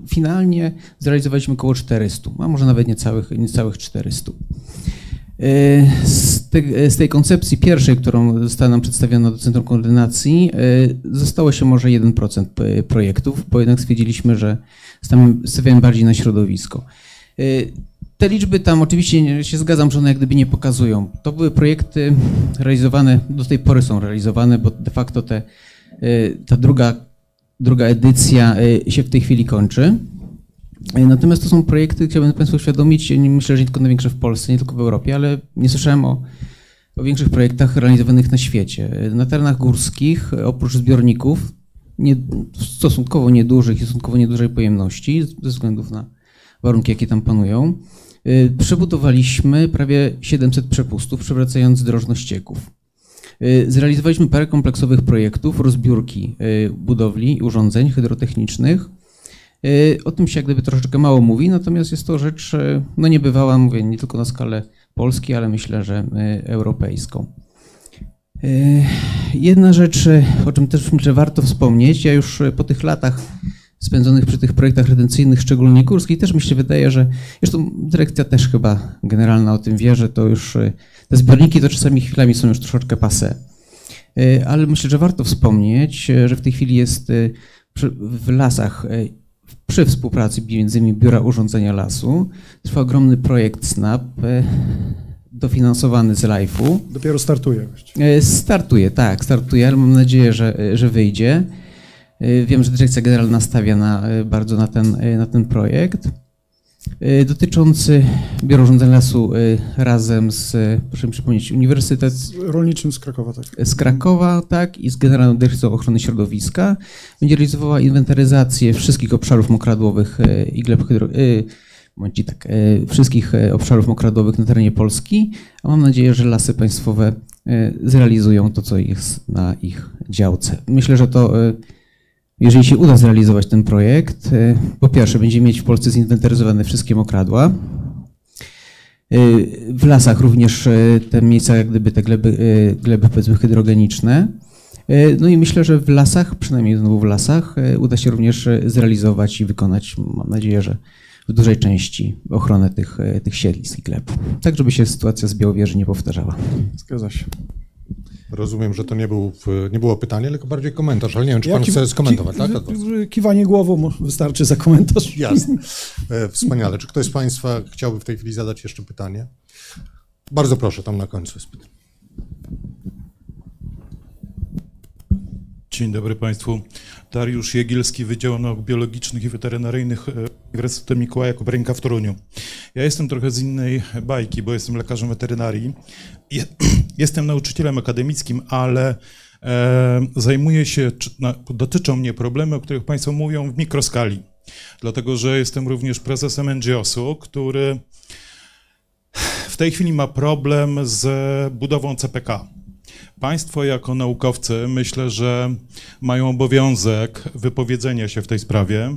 finalnie zrealizowaliśmy około 400, a może nawet niecałych, niecałych 400. E, z, te, z, tej koncepcji pierwszej, którą została nam przedstawiona do Centrum Koordynacji, e, zostało się może 1% projektów, bo jednak stwierdziliśmy, że stawiamy bardziej na środowisko. Te liczby tam oczywiście się zgadzam, że one jak gdyby nie pokazują. To były projekty realizowane, do tej pory są realizowane, bo de facto te, ta druga, druga edycja się w tej chwili kończy. E, natomiast to są projekty, chciałbym Państwu uświadomić, myślę, że nie tylko największe w Polsce, nie tylko w Europie, ale nie słyszałem o, o większych projektach realizowanych na świecie. E, na terenach górskich, e, oprócz zbiorników, nie, stosunkowo niedużych i stosunkowo niedużej pojemności, ze względów na warunki, jakie tam panują, przebudowaliśmy prawie 700 przepustów, przewracając drożność ścieków. Zrealizowaliśmy parę kompleksowych projektów rozbiórki budowli i urządzeń hydrotechnicznych, o tym się jak gdyby troszeczkę mało mówi, natomiast jest to rzecz y, no niebywała, mówię, nie tylko na skalę Polski, ale myślę, że y, europejską. Jedna rzecz, o czym też myślę warto wspomnieć, ja już po tych latach spędzonych przy tych projektach retencyjnych, szczególnie górskich, też mi się wydaje, że zresztą dyrekcja też chyba generalna o tym wie, że to już te zbiorniki to czasami chwilami są już troszeczkę pase. Ale myślę, że warto wspomnieć, że w tej chwili jest w lasach przy współpracy między innymi Biura Urządzenia Lasu trwa ogromny projekt SNAP e, dofinansowany z LIFE-u. Dopiero startuje. E, Startuje, tak, startuje, ale mam nadzieję, że, że wyjdzie. E, Wiem, że Dyrekcja Generalna stawia na, e, bardzo na ten, e, na ten projekt. E, Dotyczący Biura Urządzenia Lasu e, razem z, e, proszę mi przypomnieć, Uniwersytet Z rolniczym z Krakowa, tak. z Krakowa, tak, i z Generalną Dyrekcją Ochrony Środowiska będzie realizowała inwentaryzację wszystkich obszarów mokradłowych i gleb hydro... momencik, tak, wszystkich obszarów mokradłowych na terenie Polski, a mam nadzieję, że Lasy Państwowe zrealizują to, co jest na ich działce. Myślę, że to, jeżeli się uda zrealizować ten projekt, e, po pierwsze, będziemy mieć w Polsce zinwentaryzowane wszystkie mokradła, Y, W lasach również y, te miejsca, jak gdyby te gleby, gleby powiedzmy hydrogeniczne. No i myślę, że w lasach, przynajmniej znowu w lasach, uda się również zrealizować i wykonać, mam nadzieję, że w dużej części ochronę tych, tych siedlisk i gleb. Tak, żeby się sytuacja z Białowieży nie powtarzała. Zgadza się. Rozumiem, że to nie, był, nie było pytanie, tylko bardziej komentarz, ale nie wiem, czy Ja pan chce skomentować, tak? Kiwanie głową wystarczy za komentarz. Jasne. E, Wspaniale. Czy ktoś z Państwa chciałby w tej chwili zadać jeszcze pytanie? Bardzo proszę, tam na końcu jest pytanie. Dzień dobry Państwu. Dariusz Jegielski, Wydział Nauk Biologicznych i Weterynaryjnych e, Uniwersytetu Mikołaja Kopernika w Toruniu. Ja jestem trochę z innej bajki, bo jestem lekarzem weterynarii. Je- Jestem nauczycielem akademickim, ale e, zajmuję się, dotyczą mnie problemy, o których Państwo mówią w mikroskali. Dlatego, że jestem również prezesem NGOS-u, który w tej chwili ma problem z budową CPK. Państwo jako naukowcy myślę, że mają obowiązek wypowiedzenia się w tej sprawie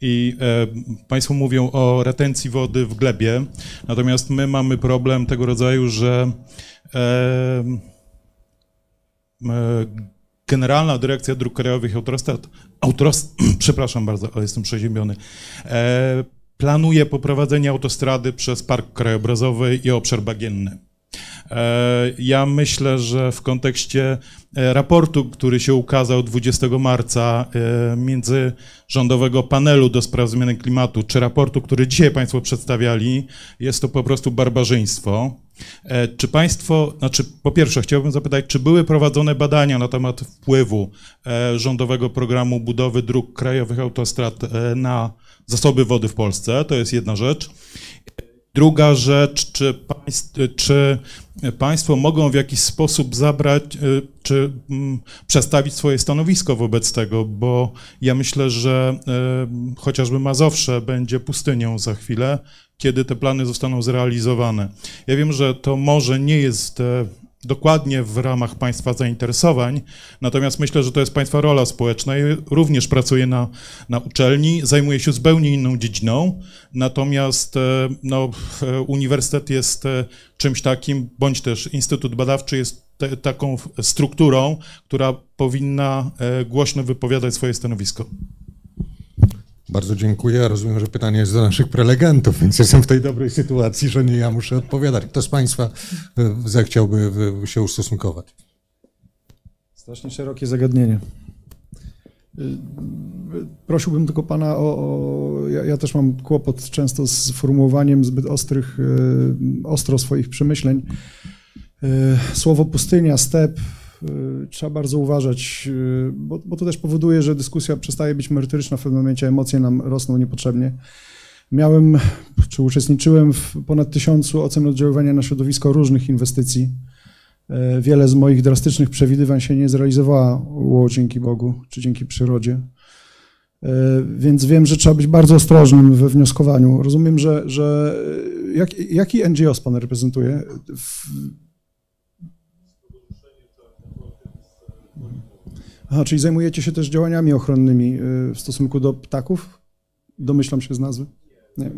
i e, Państwo mówią o retencji wody w glebie, natomiast my mamy problem tego rodzaju, że e, e, Generalna Dyrekcja Dróg Krajowych Autostrad, autost, przepraszam bardzo, ale jestem przeziębiony, e, planuje poprowadzenie autostrady przez Park Krajobrazowy i obszar bagienny. E, Ja myślę, że w kontekście e, raportu, który się ukazał 20 marca e, międzyrządowego panelu do spraw zmiany klimatu, czy raportu, który dzisiaj Państwo przedstawiali, jest to po prostu barbarzyństwo. Czy Państwo, znaczy po pierwsze chciałbym zapytać, czy były prowadzone badania na temat wpływu rządowego programu budowy dróg krajowych autostrad na zasoby wody w Polsce? To jest jedna rzecz. Druga rzecz, czy, czy Państwo mogą w jakiś sposób zabrać, y, czy mm, przedstawić swoje stanowisko wobec tego, bo ja myślę, że y, chociażby Mazowsze będzie pustynią za chwilę, kiedy te plany zostaną zrealizowane. Ja wiem, że to może nie jest e, dokładnie w ramach Państwa zainteresowań, natomiast myślę, że to jest Państwa rola społeczna. Ja również pracuję na, na uczelni, zajmuję się zupełnie inną dziedziną, natomiast e, no, e, uniwersytet jest e, czymś takim, bądź też Instytut Badawczy jest te, taką strukturą, która powinna głośno wypowiadać swoje stanowisko. Bardzo dziękuję. Rozumiem, że pytanie jest do naszych prelegentów, więc jestem w tej dobrej sytuacji, że nie ja muszę odpowiadać. Kto z Państwa e, zechciałby e, się ustosunkować? Strasznie szerokie zagadnienie. Y, Prosiłbym tylko pana o. o ja, ja też mam kłopot często z formułowaniem zbyt ostrych, ostro swoich przemyśleń. Słowo pustynia, step. Y, Trzeba bardzo uważać, y, bo, bo to też powoduje, że dyskusja przestaje być merytoryczna w pewnym momencie, emocje nam rosną niepotrzebnie. Miałem, czy uczestniczyłem w ponad tysiącu ocen oddziaływania na środowisko różnych inwestycji. E, Wiele z moich drastycznych przewidywań się nie zrealizowało dzięki Bogu, czy dzięki przyrodzie. E, Więc wiem, że trzeba być bardzo ostrożnym we wnioskowaniu. Rozumiem, że, że e, jak, jaki NGOs pan reprezentuje? W... Aha, czyli zajmujecie się też działaniami ochronnymi e, w stosunku do ptaków? Domyślam się z nazwy. Nie.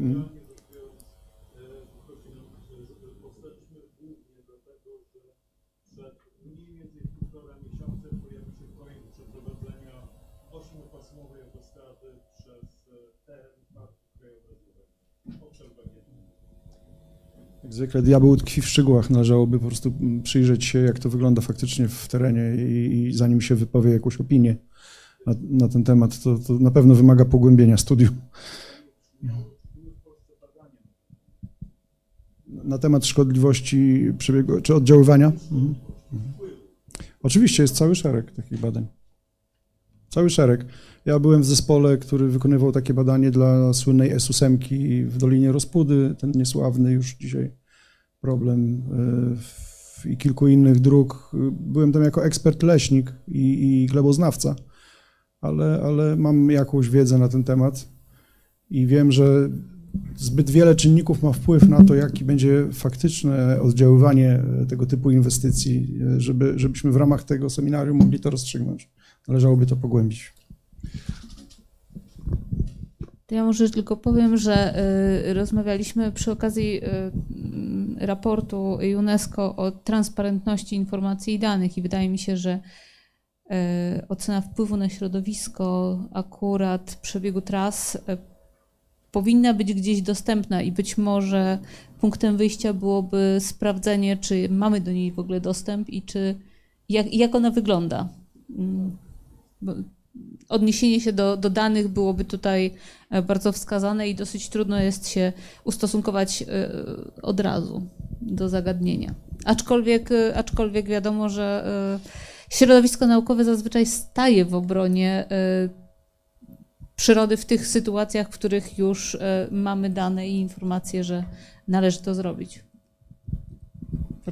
Jak zwykle diabeł tkwi w szczegółach. Należałoby po prostu przyjrzeć się, jak to wygląda faktycznie w terenie i, i zanim się wypowie jakąś opinię na, na ten temat. To, to na pewno wymaga pogłębienia studium. Na temat szkodliwości przebiegu, czy oddziaływania? Mhm. Oczywiście jest cały szereg takich badań. Cały szereg. Ja byłem w zespole, który wykonywał takie badanie dla słynnej S8 w Dolinie Rozpudy, ten niesławny już dzisiaj problem e, i kilku innych dróg. Byłem tam jako ekspert leśnik i, i gleboznawca, ale, ale mam jakąś wiedzę na ten temat i wiem, że zbyt wiele czynników ma wpływ na to, jaki będzie faktyczne oddziaływanie tego typu inwestycji, żeby, żebyśmy w ramach tego seminarium mogli to rozstrzygnąć. Należałoby to pogłębić. To ja może tylko powiem, że y, rozmawialiśmy przy okazji y, raportu UNESCO o transparentności informacji i danych i wydaje mi się, że y, ocena wpływu na środowisko akurat przebiegu tras powinna być gdzieś dostępna i być może punktem wyjścia byłoby sprawdzenie, czy mamy do niej w ogóle dostęp i czy jak, jak ona wygląda. Mm, odniesienie się do, do danych byłoby tutaj e, bardzo wskazane i dosyć trudno jest się ustosunkować e, od razu do zagadnienia. Aczkolwiek, e, aczkolwiek wiadomo, że środowisko naukowe zazwyczaj staje w obronie przyrody w tych sytuacjach, w których już mamy dane i informacje, że należy to zrobić.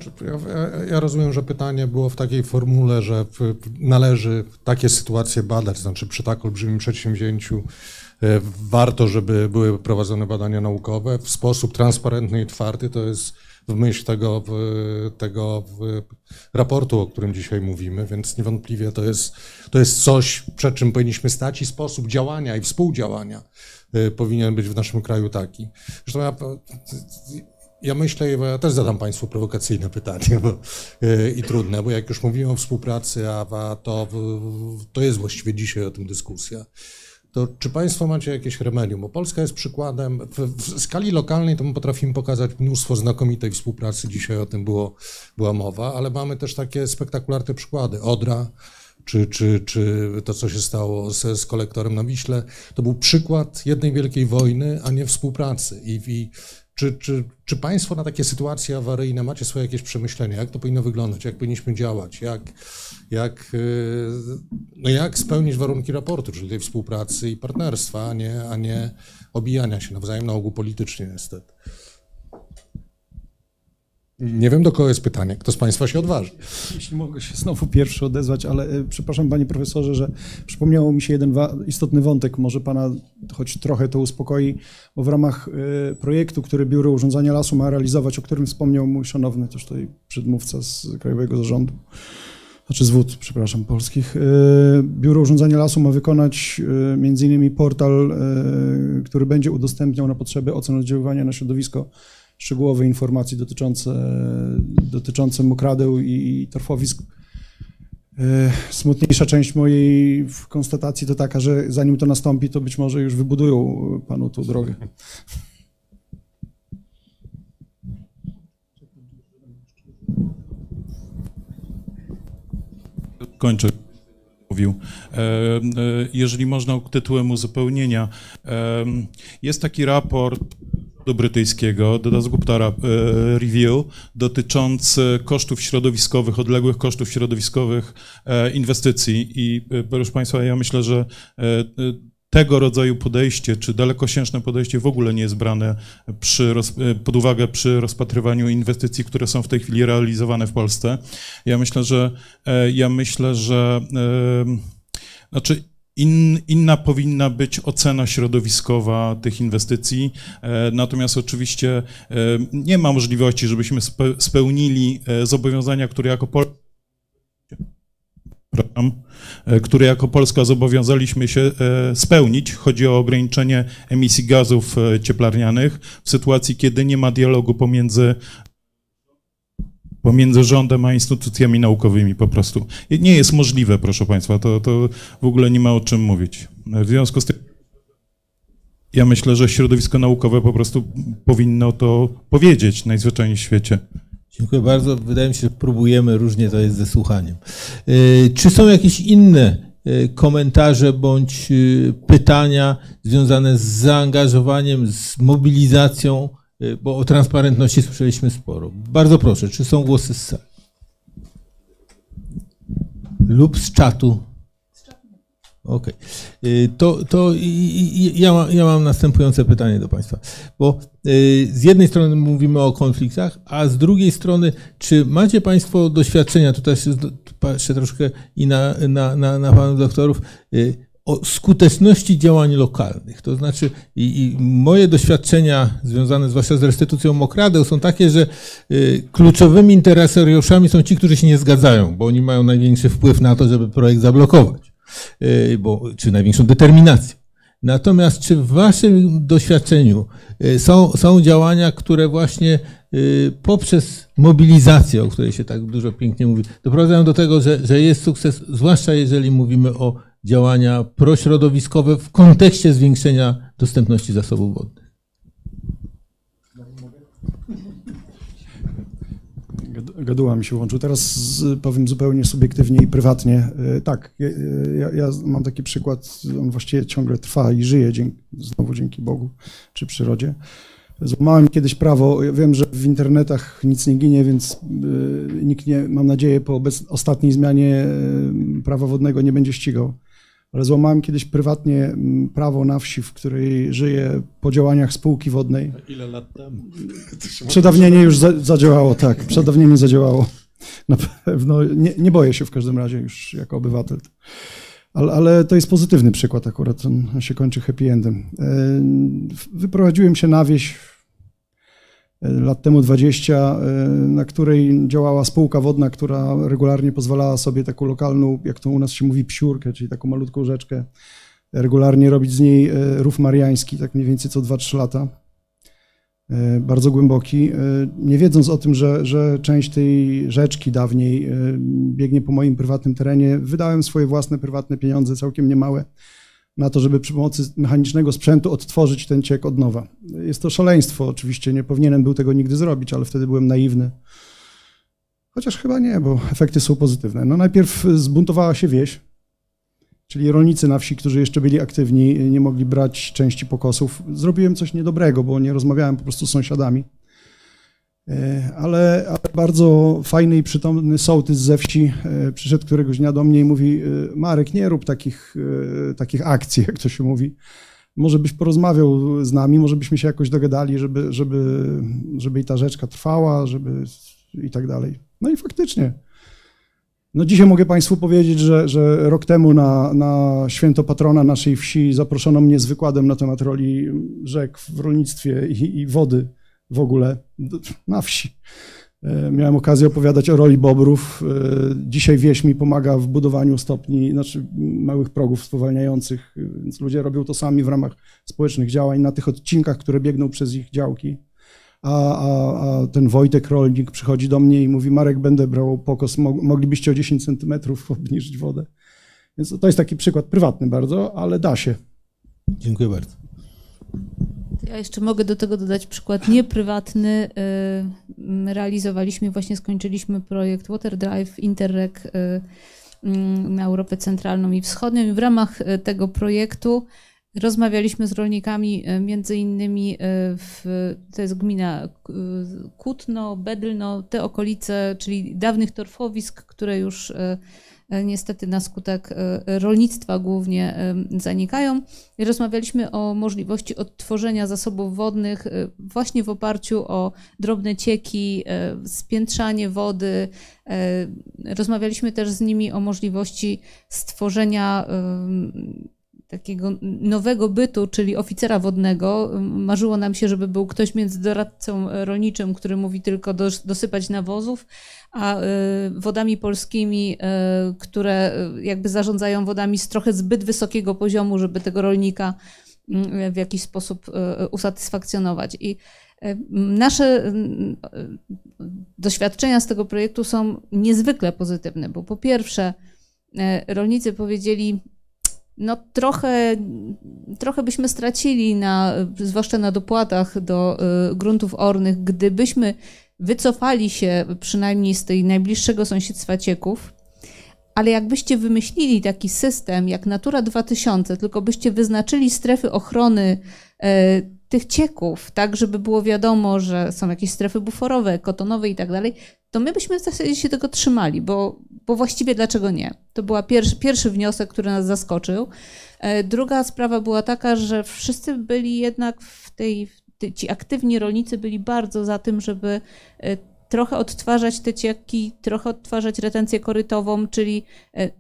Znaczy, ja, rozumiem, że pytanie było w takiej formule, że należy takie sytuacje badać, znaczy przy tak olbrzymim przedsięwzięciu e, warto, żeby były prowadzone badania naukowe w sposób transparentny i twardy. To jest w myśl tego, tego raportu, o którym dzisiaj mówimy, więc niewątpliwie to jest, to jest coś, przed czym powinniśmy stać i sposób działania i współdziałania e, powinien być w naszym kraju taki. Zresztą ja ja myślę, ja też zadam Państwu prowokacyjne pytanie bo, yy, i trudne, bo jak już mówimy o współpracy AWA, to, to jest właściwie dzisiaj o tym dyskusja. To czy Państwo macie jakieś remedium? Bo Polska jest przykładem, w, w, skali lokalnej to my potrafimy pokazać mnóstwo znakomitej współpracy, dzisiaj o tym było, była mowa, ale mamy też takie spektakularne przykłady. Odra, czy, czy, czy to, co się stało z, z kolektorem na Wiśle, to był przykład jednej wielkiej wojny, a nie współpracy. I, i czy, czy, czy Państwo na takie sytuacje awaryjne macie swoje jakieś przemyślenia? Jak to powinno wyglądać? Jak powinniśmy działać? Jak, jak, y, no jak spełnić warunki raportu, czyli tej współpracy i partnerstwa, a nie, a nie obijania się nawzajem na ogół politycznie niestety? Nie wiem, do kogo jest pytanie. Kto z Państwa się odważy? Jeśli mogę się znowu pierwszy odezwać, ale e, przepraszam Panie Profesorze, że przypomniało mi się jeden istotny wątek, może Pana choć trochę to uspokoi, bo w ramach e, projektu, który Biuro Urządzania Lasu ma realizować, o którym wspomniał mój szanowny też tutaj przedmówca z Krajowego Zarządu, znaczy z wód, przepraszam, polskich. E, Biuro Urządzania Lasu ma wykonać między innymi portal, który będzie udostępniał na potrzeby ocen oddziaływania na środowisko szczegółowe informacje dotyczące, dotyczące mokradeł i, torfowisk. E, smutniejsza część mojej konstatacji to taka, że zanim to nastąpi, to być może już wybudują panu tą drogę. Kończę. Mówił. E, e, jeżeli można tytułem uzupełnienia, jest taki raport do brytyjskiego, do Dasgupta e, Review, dotyczący kosztów środowiskowych, odległych kosztów środowiskowych e, inwestycji. I e, proszę Państwa, ja myślę, że tego rodzaju podejście, czy dalekosiężne podejście w ogóle nie jest brane przy, pod uwagę przy rozpatrywaniu inwestycji, które są w tej chwili realizowane w Polsce. Ja myślę, że ja myślę, że znaczy in, inna powinna być ocena środowiskowa tych inwestycji. E, natomiast oczywiście e, nie ma możliwości, żebyśmy spełnili e, zobowiązania, które jako Polska które jako Polska zobowiązaliśmy się spełnić. Chodzi o ograniczenie emisji gazów cieplarnianych w sytuacji, kiedy nie ma dialogu pomiędzy pomiędzy rządem a instytucjami naukowymi po prostu. Nie jest możliwe, proszę Państwa, to, to w ogóle nie ma o czym mówić. W związku z tym ja myślę, że środowisko naukowe po prostu powinno to powiedzieć najzwyczajniej w świecie. Dziękuję bardzo. Wydaje mi się, że próbujemy, różnie to jest ze słuchaniem. Yy, czy są jakieś inne komentarze bądź pytania związane z zaangażowaniem, z mobilizacją, bo o transparentności słyszeliśmy sporo. Bardzo proszę, czy są głosy z sali? Lub z czatu? Okej. Okay. To, to ja, ja mam następujące pytanie do Państwa. Bo y, z jednej strony mówimy o konfliktach, a z drugiej strony, czy macie Państwo doświadczenia, tutaj patrzę troszkę i na, na, na, na panów doktorów, y, o skuteczności działań lokalnych. To znaczy, i, i, moje doświadczenia związane zwłaszcza z restytucją mokradeł są takie, że y, kluczowymi interesariuszami są ci, którzy się nie zgadzają, bo oni mają największy wpływ na to, żeby projekt zablokować. Y, bo, czy największą determinację. Natomiast czy w Waszym doświadczeniu y, są, są działania, które właśnie y, poprzez mobilizację, o której się tak dużo pięknie mówi, doprowadzają do tego, że, że jest sukces, zwłaszcza jeżeli mówimy o działania prośrodowiskowe w kontekście zwiększenia dostępności zasobów wodnych? gaduła mi się łączył. Teraz powiem zupełnie subiektywnie i prywatnie. E, tak, ja, ja, mam taki przykład, on właściwie ciągle trwa i żyje, dzięki, znowu dzięki Bogu czy przyrodzie. Złamałem kiedyś prawo, ja wiem, że w internetach nic nie ginie, więc e, nikt nie, mam nadzieję, po ostatniej zmianie e, prawa wodnego nie będzie ścigał ale złamałem kiedyś prywatnie mm, prawo na wsi, w której żyję po działaniach spółki wodnej. Ile lat temu? Przedawnienie już zadziałało, tak. Przedawnienie zadziałało. Na pewno nie, nie boję się w każdym razie już jako obywatel. Ale, ale, to jest pozytywny przykład akurat, on się kończy happy endem. E, wyprowadziłem się na wieś lat temu 20, e, na której działała spółka wodna, która regularnie pozwalała sobie taką lokalną, jak to u nas się mówi, psiurkę, czyli taką malutką rzeczkę, regularnie robić z niej e, rów mariański, tak mniej więcej co 2-3 lata. E, bardzo głęboki, nie wiedząc o tym, że, że część tej rzeczki dawniej biegnie po moim prywatnym terenie, wydałem swoje własne prywatne pieniądze, całkiem niemałe, na to, żeby przy pomocy mechanicznego sprzętu odtworzyć ten ciek od nowa. Jest to szaleństwo, oczywiście, nie powinienem był tego nigdy zrobić, ale wtedy byłem naiwny. Chociaż chyba nie, bo efekty są pozytywne. No najpierw zbuntowała się wieś, czyli rolnicy na wsi, którzy jeszcze byli aktywni, nie mogli brać części pokosów. Zrobiłem coś niedobrego, bo nie rozmawiałem po prostu z sąsiadami. E, ale, ale, bardzo fajny i przytomny sołtys ze wsi e, przyszedł któregoś dnia do mnie i mówi e, Marek, nie rób takich, takich akcji, jak to się mówi. Może byś porozmawiał z nami, może byśmy się jakoś dogadali, żeby, żeby, żeby i ta rzeczka trwała, żeby i tak dalej. No i faktycznie. No dzisiaj mogę Państwu powiedzieć, że, że rok temu na, na święto patrona naszej wsi zaproszono mnie z wykładem na temat roli rzek w rolnictwie i, i wody w ogóle na wsi. E, miałem okazję opowiadać o roli bobrów. E, dzisiaj wieś mi pomaga w budowaniu stopni, znaczy małych progów spowalniających, więc ludzie robią to sami w ramach społecznych działań na tych odcinkach, które biegną przez ich działki. A, a, a ten Wojtek rolnik przychodzi do mnie i mówi: Marek, będę brał pokos, moglibyście o 10 centymetrów obniżyć wodę. Więc to jest taki przykład prywatny bardzo, ale da się. Dziękuję bardzo. Ja jeszcze mogę do tego dodać przykład nieprywatny. Y, realizowaliśmy, właśnie skończyliśmy projekt Water Drive Interreg y, mm, na Europę Centralną i Wschodnią i w ramach y, tego projektu rozmawialiśmy z rolnikami między innymi w, to jest gmina Kutno, Bedlno, te okolice, czyli dawnych torfowisk, które już niestety na skutek e, rolnictwa głównie e, zanikają. Rozmawialiśmy o możliwości odtworzenia zasobów wodnych właśnie w oparciu o drobne cieki, spiętrzanie wody. Rozmawialiśmy też z nimi o możliwości stworzenia takiego nowego bytu, czyli oficera wodnego. Marzyło nam się, żeby był ktoś między doradcą rolniczym, który mówi tylko dosypać nawozów, a y, wodami polskimi, y, które y, jakby zarządzają wodami z trochę zbyt wysokiego poziomu, żeby tego rolnika w jakiś sposób usatysfakcjonować. I nasze doświadczenia z tego projektu są niezwykle pozytywne, bo po pierwsze, rolnicy powiedzieli, no trochę, trochę byśmy stracili, na, zwłaszcza na dopłatach do gruntów ornych, gdybyśmy wycofali się przynajmniej z tej najbliższego sąsiedztwa cieków, ale jakbyście wymyślili taki system jak Natura 2000, tylko byście wyznaczyli strefy ochrony e, tych cieków, tak, żeby było wiadomo, że są jakieś strefy buforowe, kotonowe i tak dalej, to my byśmy w zasadzie się tego trzymali, bo, bo właściwie dlaczego nie? To był pierwszy, pierwszy wniosek, który nas zaskoczył. E, druga sprawa była taka, że wszyscy byli jednak w tej, ci aktywni rolnicy byli bardzo za tym, żeby e, trochę odtwarzać te cieki, trochę odtwarzać retencję korytową, czyli e,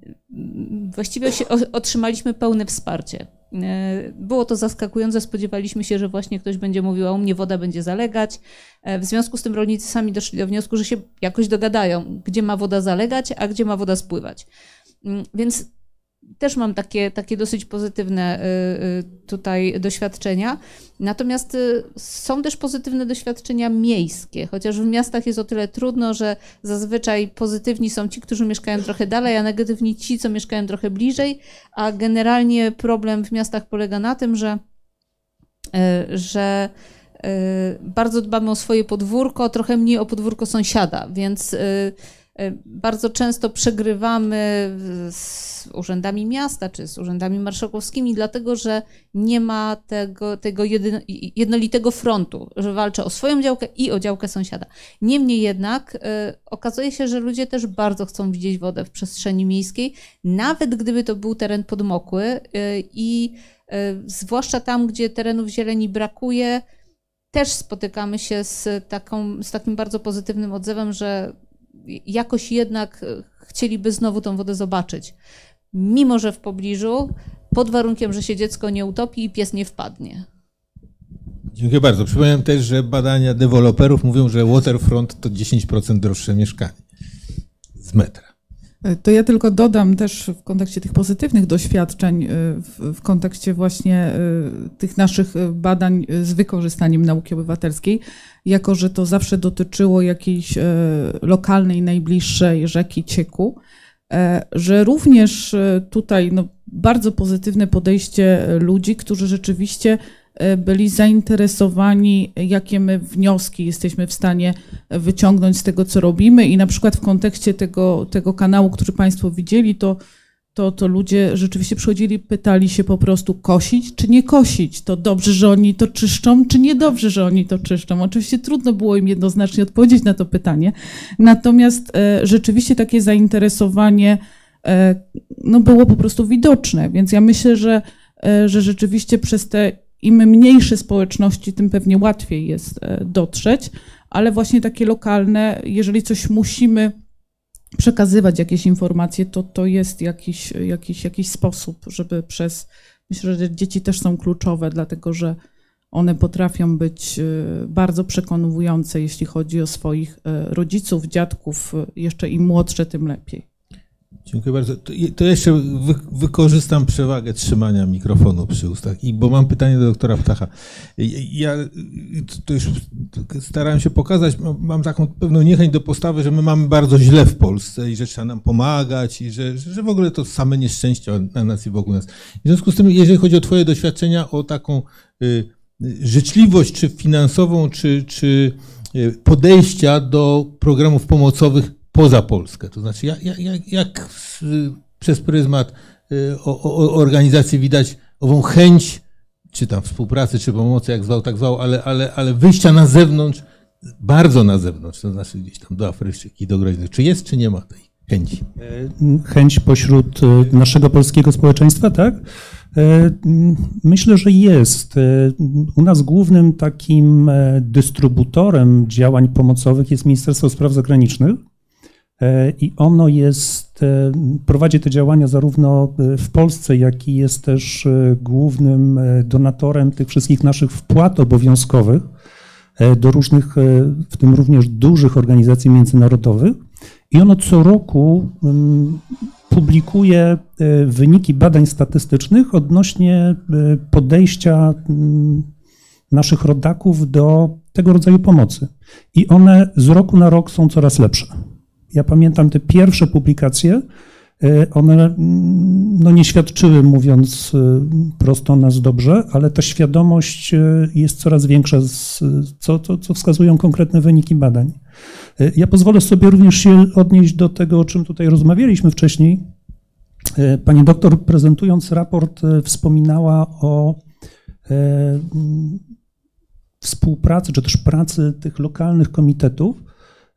właściwie otrzymaliśmy pełne wsparcie. E, było to zaskakujące, spodziewaliśmy się, że właśnie ktoś będzie mówił, a u mnie woda będzie zalegać. E, w związku z tym rolnicy sami doszli do wniosku, że się jakoś dogadają, gdzie ma woda zalegać, a gdzie ma woda spływać. Mm, więc też mam takie, takie dosyć pozytywne y, y, tutaj doświadczenia. Natomiast y, są też pozytywne doświadczenia miejskie, chociaż w miastach jest o tyle trudno, że zazwyczaj pozytywni są ci, którzy mieszkają trochę dalej, a negatywni ci, co mieszkają trochę bliżej, a generalnie problem w miastach polega na tym, że, że bardzo dbamy o swoje podwórko, trochę mniej o podwórko sąsiada, więc bardzo często przegrywamy z urzędami miasta czy z urzędami marszałkowskimi, dlatego że nie ma tego, tego jednolitego frontu, że walczę o swoją działkę i o działkę sąsiada. Niemniej jednak y, okazuje się, że ludzie też bardzo chcą widzieć wodę w przestrzeni miejskiej, nawet gdyby to był teren podmokły y, i y, zwłaszcza tam, gdzie terenów zieleni brakuje, też spotykamy się z, taką, z takim bardzo pozytywnym odzewem, że jakoś jednak e, chcieliby znowu tą wodę zobaczyć. Mimo, że w pobliżu, pod warunkiem, że się dziecko nie utopi i pies nie wpadnie. Dziękuję bardzo. Przypomniałem też, że badania deweloperów mówią, że waterfront to 10% droższe mieszkanie z metra. E, to ja tylko dodam też w kontekście tych pozytywnych doświadczeń, e, w, kontekście właśnie e, tych naszych badań z wykorzystaniem nauki obywatelskiej, jako że to zawsze dotyczyło jakiejś lokalnej, najbliższej rzeki, cieku, że również tutaj no, bardzo pozytywne podejście ludzi, którzy rzeczywiście byli zainteresowani, jakie my wnioski jesteśmy w stanie wyciągnąć z tego, co robimy. I na przykład w kontekście tego, tego kanału, który Państwo widzieli, to, to, to ludzie rzeczywiście przychodzili, pytali się po prostu kosić czy nie kosić. To dobrze, że oni to czyszczą, czy niedobrze, że oni to czyszczą. Oczywiście trudno było im jednoznacznie odpowiedzieć na to pytanie. Natomiast e, rzeczywiście takie zainteresowanie e, no, było po prostu widoczne. Więc ja myślę, że, e, że rzeczywiście przez te im mniejsze społeczności, tym pewnie łatwiej jest e, dotrzeć, ale właśnie takie lokalne, jeżeli coś musimy przekazywać, jakieś informacje, to to jest jakiś, jakiś, jakiś sposób, żeby przez. Myślę, że dzieci też są kluczowe, dlatego że one potrafią być e, bardzo przekonujące, jeśli chodzi o swoich e, rodziców, dziadków, jeszcze im młodsze, tym lepiej. Dziękuję bardzo. To, jeszcze wy, wykorzystam przewagę trzymania mikrofonu przy ustach, i bo mam pytanie do doktora Ptacha. Ja to już starałem się pokazać, mam taką pewną niechęć do postawy, że my mamy bardzo źle w Polsce i że trzeba nam pomagać i że, że w ogóle to same nieszczęścia na nas i wokół nas. W związku z tym, jeżeli chodzi o twoje doświadczenia, o taką y, życzliwość, czy finansową, czy, czy y, podejścia do programów pomocowych poza Polskę. To znaczy, jak, jak, jak przez pryzmat y, organizacji widać ową chęć, czy tam współpracy, czy pomocy, jak zwał, tak zwał, ale, ale, ale wyjścia na zewnątrz, bardzo na zewnątrz, to znaczy gdzieś tam do Afryki, do Groźnych. Czy jest, czy nie ma tej chęci? E, chęć pośród e, naszego polskiego społeczeństwa, tak? E, myślę, że jest. U nas głównym takim dystrybutorem działań pomocowych jest Ministerstwo Spraw Zagranicznych. E, i ono jest, e, prowadzi te działania zarówno e, w Polsce, jak i jest też głównym donatorem tych wszystkich naszych wpłat obowiązkowych do różnych, w tym również dużych organizacji międzynarodowych. I ono co roku mm, publikuje wyniki badań statystycznych odnośnie podejścia mm, naszych rodaków do tego rodzaju pomocy. I one z roku na rok są coraz lepsze. Ja pamiętam te pierwsze publikacje, e, one mm, no, nie świadczyły, mówiąc e, prosto, nas dobrze, ale ta świadomość e, jest coraz większa, co, co, co wskazują konkretne wyniki badań. Ja pozwolę sobie również się odnieść do tego, o czym tutaj rozmawialiśmy wcześniej. Pani doktor, prezentując raport, wspominała o współpracy, czy też pracy tych lokalnych komitetów.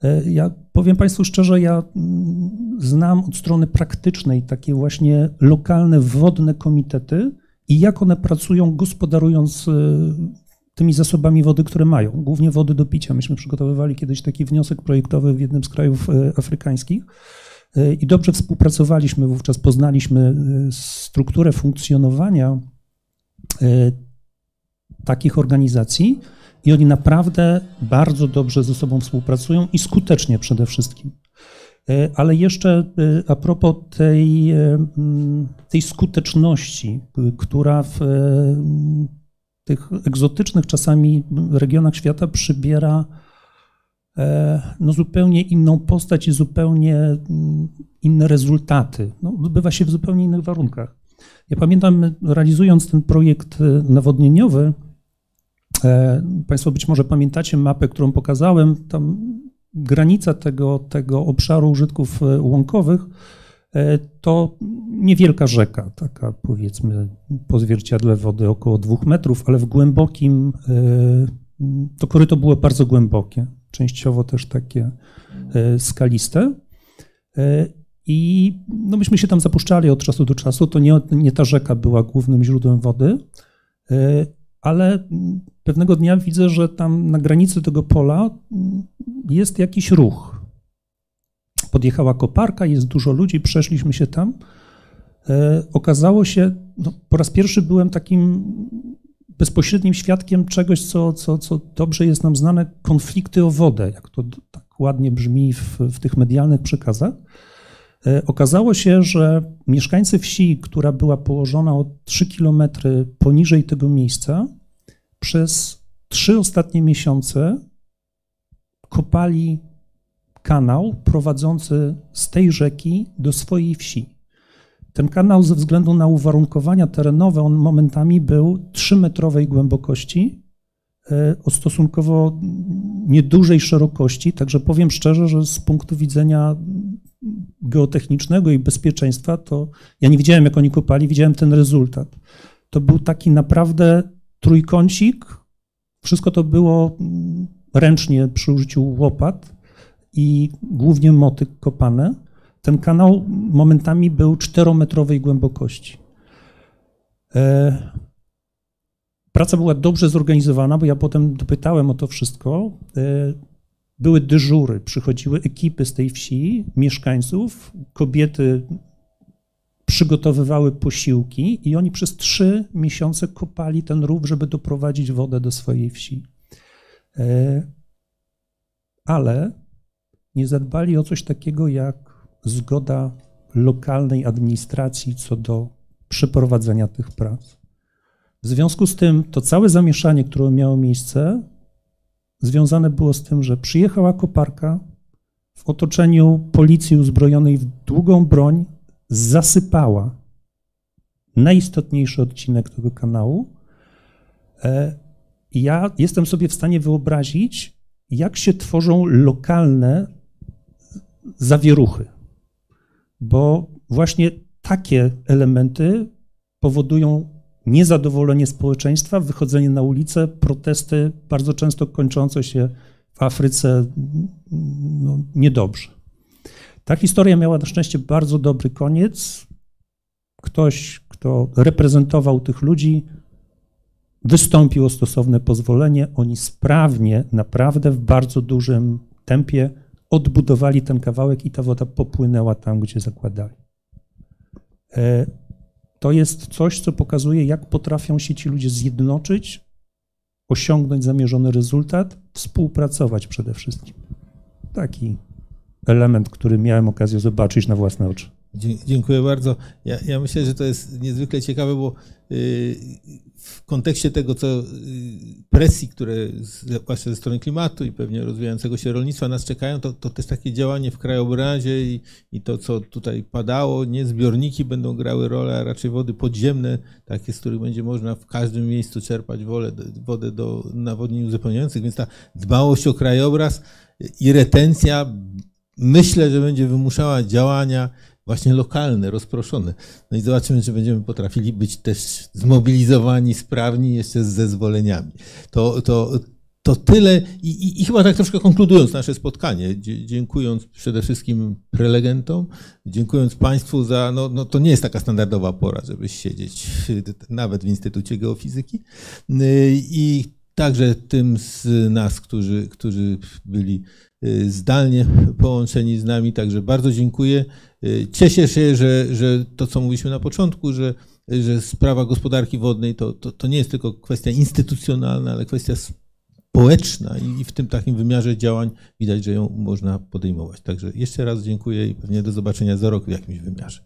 E, Ja powiem Państwu szczerze, ja mm, znam od strony praktycznej takie właśnie lokalne wodne komitety i jak one pracują, gospodarując e, tymi zasobami wody, które mają, głównie wody do picia. Myśmy przygotowywali kiedyś taki wniosek projektowy w jednym z krajów e, afrykańskich. I dobrze współpracowaliśmy, wówczas poznaliśmy strukturę funkcjonowania takich organizacji i oni naprawdę bardzo dobrze ze sobą współpracują i skutecznie przede wszystkim. E, Ale jeszcze e, a propos tej, e, tej skuteczności, która w tych egzotycznych czasami regionach świata przybiera no, zupełnie inną postać i zupełnie inne rezultaty. No, odbywa się w zupełnie innych warunkach. Ja pamiętam, realizując ten projekt nawodnieniowy, Państwo być może pamiętacie mapę, którą pokazałem, tam granica tego, tego obszaru użytków e, łąkowych e, to niewielka rzeka, taka powiedzmy po zwierciadle wody około dwóch metrów, ale w głębokim, e, to koryto było bardzo głębokie, częściowo też takie e, skaliste. E, I no myśmy się tam zapuszczali od czasu do czasu. To nie, nie ta rzeka była głównym źródłem wody, e, ale pewnego dnia widzę, że tam na granicy tego pola jest jakiś ruch. Podjechała koparka, jest dużo ludzi, przeszliśmy się tam. E, Okazało się, no, po raz pierwszy byłem takim bezpośrednim świadkiem czegoś, co, co, co dobrze jest nam znane, konflikty o wodę, jak to tak ładnie brzmi w, w tych medialnych przekazach. E, Okazało się, że mieszkańcy wsi, która była położona o 3 kilometry poniżej tego miejsca, przez trzy ostatnie miesiące kopali kanał prowadzący z tej rzeki do swojej wsi. Ten kanał ze względu na uwarunkowania terenowe, on momentami był 3-metrowej głębokości, e, o stosunkowo niedużej szerokości, także powiem szczerze, że z punktu widzenia geotechnicznego i bezpieczeństwa, to ja nie widziałem, jak oni kopali, widziałem ten rezultat. To był taki naprawdę trójkącik, wszystko to było mm, ręcznie przy użyciu łopat i głównie motyk kopane. Ten kanał momentami był czterometrowej głębokości. E, Praca była dobrze zorganizowana, bo ja potem dopytałem o to wszystko. Były dyżury, przychodziły ekipy z tej wsi, mieszkańców, kobiety przygotowywały posiłki i oni przez trzy miesiące kopali ten rów, żeby doprowadzić wodę do swojej wsi. E, Ale nie zadbali o coś takiego jak zgoda lokalnej administracji co do przeprowadzenia tych prac. W związku z tym to całe zamieszanie, które miało miejsce, związane było z tym, że przyjechała koparka w otoczeniu policji uzbrojonej w długą broń, zasypała najistotniejszy odcinek tego kanału. E, Ja jestem sobie w stanie wyobrazić, jak się tworzą lokalne zawieruchy, bo właśnie takie elementy powodują niezadowolenie społeczeństwa, wychodzenie na ulicę, protesty, bardzo często kończące się w Afryce no, niedobrze. Ta historia miała na szczęście bardzo dobry koniec. Ktoś, kto reprezentował tych ludzi, wystąpił o stosowne pozwolenie. Oni sprawnie, naprawdę w bardzo dużym tempie odbudowali ten kawałek i ta woda popłynęła tam, gdzie zakładali. To jest coś, co pokazuje, jak potrafią się ci ludzie zjednoczyć, osiągnąć zamierzony rezultat, współpracować przede wszystkim. Taki element, który miałem okazję zobaczyć na własne oczy. Dziękuję bardzo. Ja, ja myślę, że to jest niezwykle ciekawe, bo y, w kontekście tego, co y, presji, które zwłaszcza ze strony klimatu i pewnie rozwijającego się rolnictwa nas czekają, to, to też takie działanie w krajobrazie i, i to, co tutaj padało, nie zbiorniki będą grały rolę, a raczej wody podziemne, takie, z których będzie można w każdym miejscu czerpać wodę, wodę do nawodnień uzupełniających, więc ta dbałość o krajobraz i retencja myślę, że będzie wymuszała działania właśnie lokalne, rozproszone. No i zobaczymy, czy będziemy potrafili być też zmobilizowani, sprawni jeszcze z zezwoleniami. To, to, to tyle I, i, i chyba tak troszkę konkludując nasze spotkanie, dziękując przede wszystkim prelegentom, dziękując Państwu za, no, no to nie jest taka standardowa pora, żeby siedzieć nawet w Instytucie Geofizyki i także tym z nas, którzy, którzy byli y, zdalnie połączeni z nami, także bardzo dziękuję. Y, cieszę się, że, że to, co mówiliśmy na początku, że, że sprawa gospodarki wodnej to, to, to nie jest tylko kwestia instytucjonalna, ale kwestia społeczna i w tym takim wymiarze działań widać, że ją można podejmować. Także jeszcze raz dziękuję i pewnie do zobaczenia za rok w jakimś wymiarze.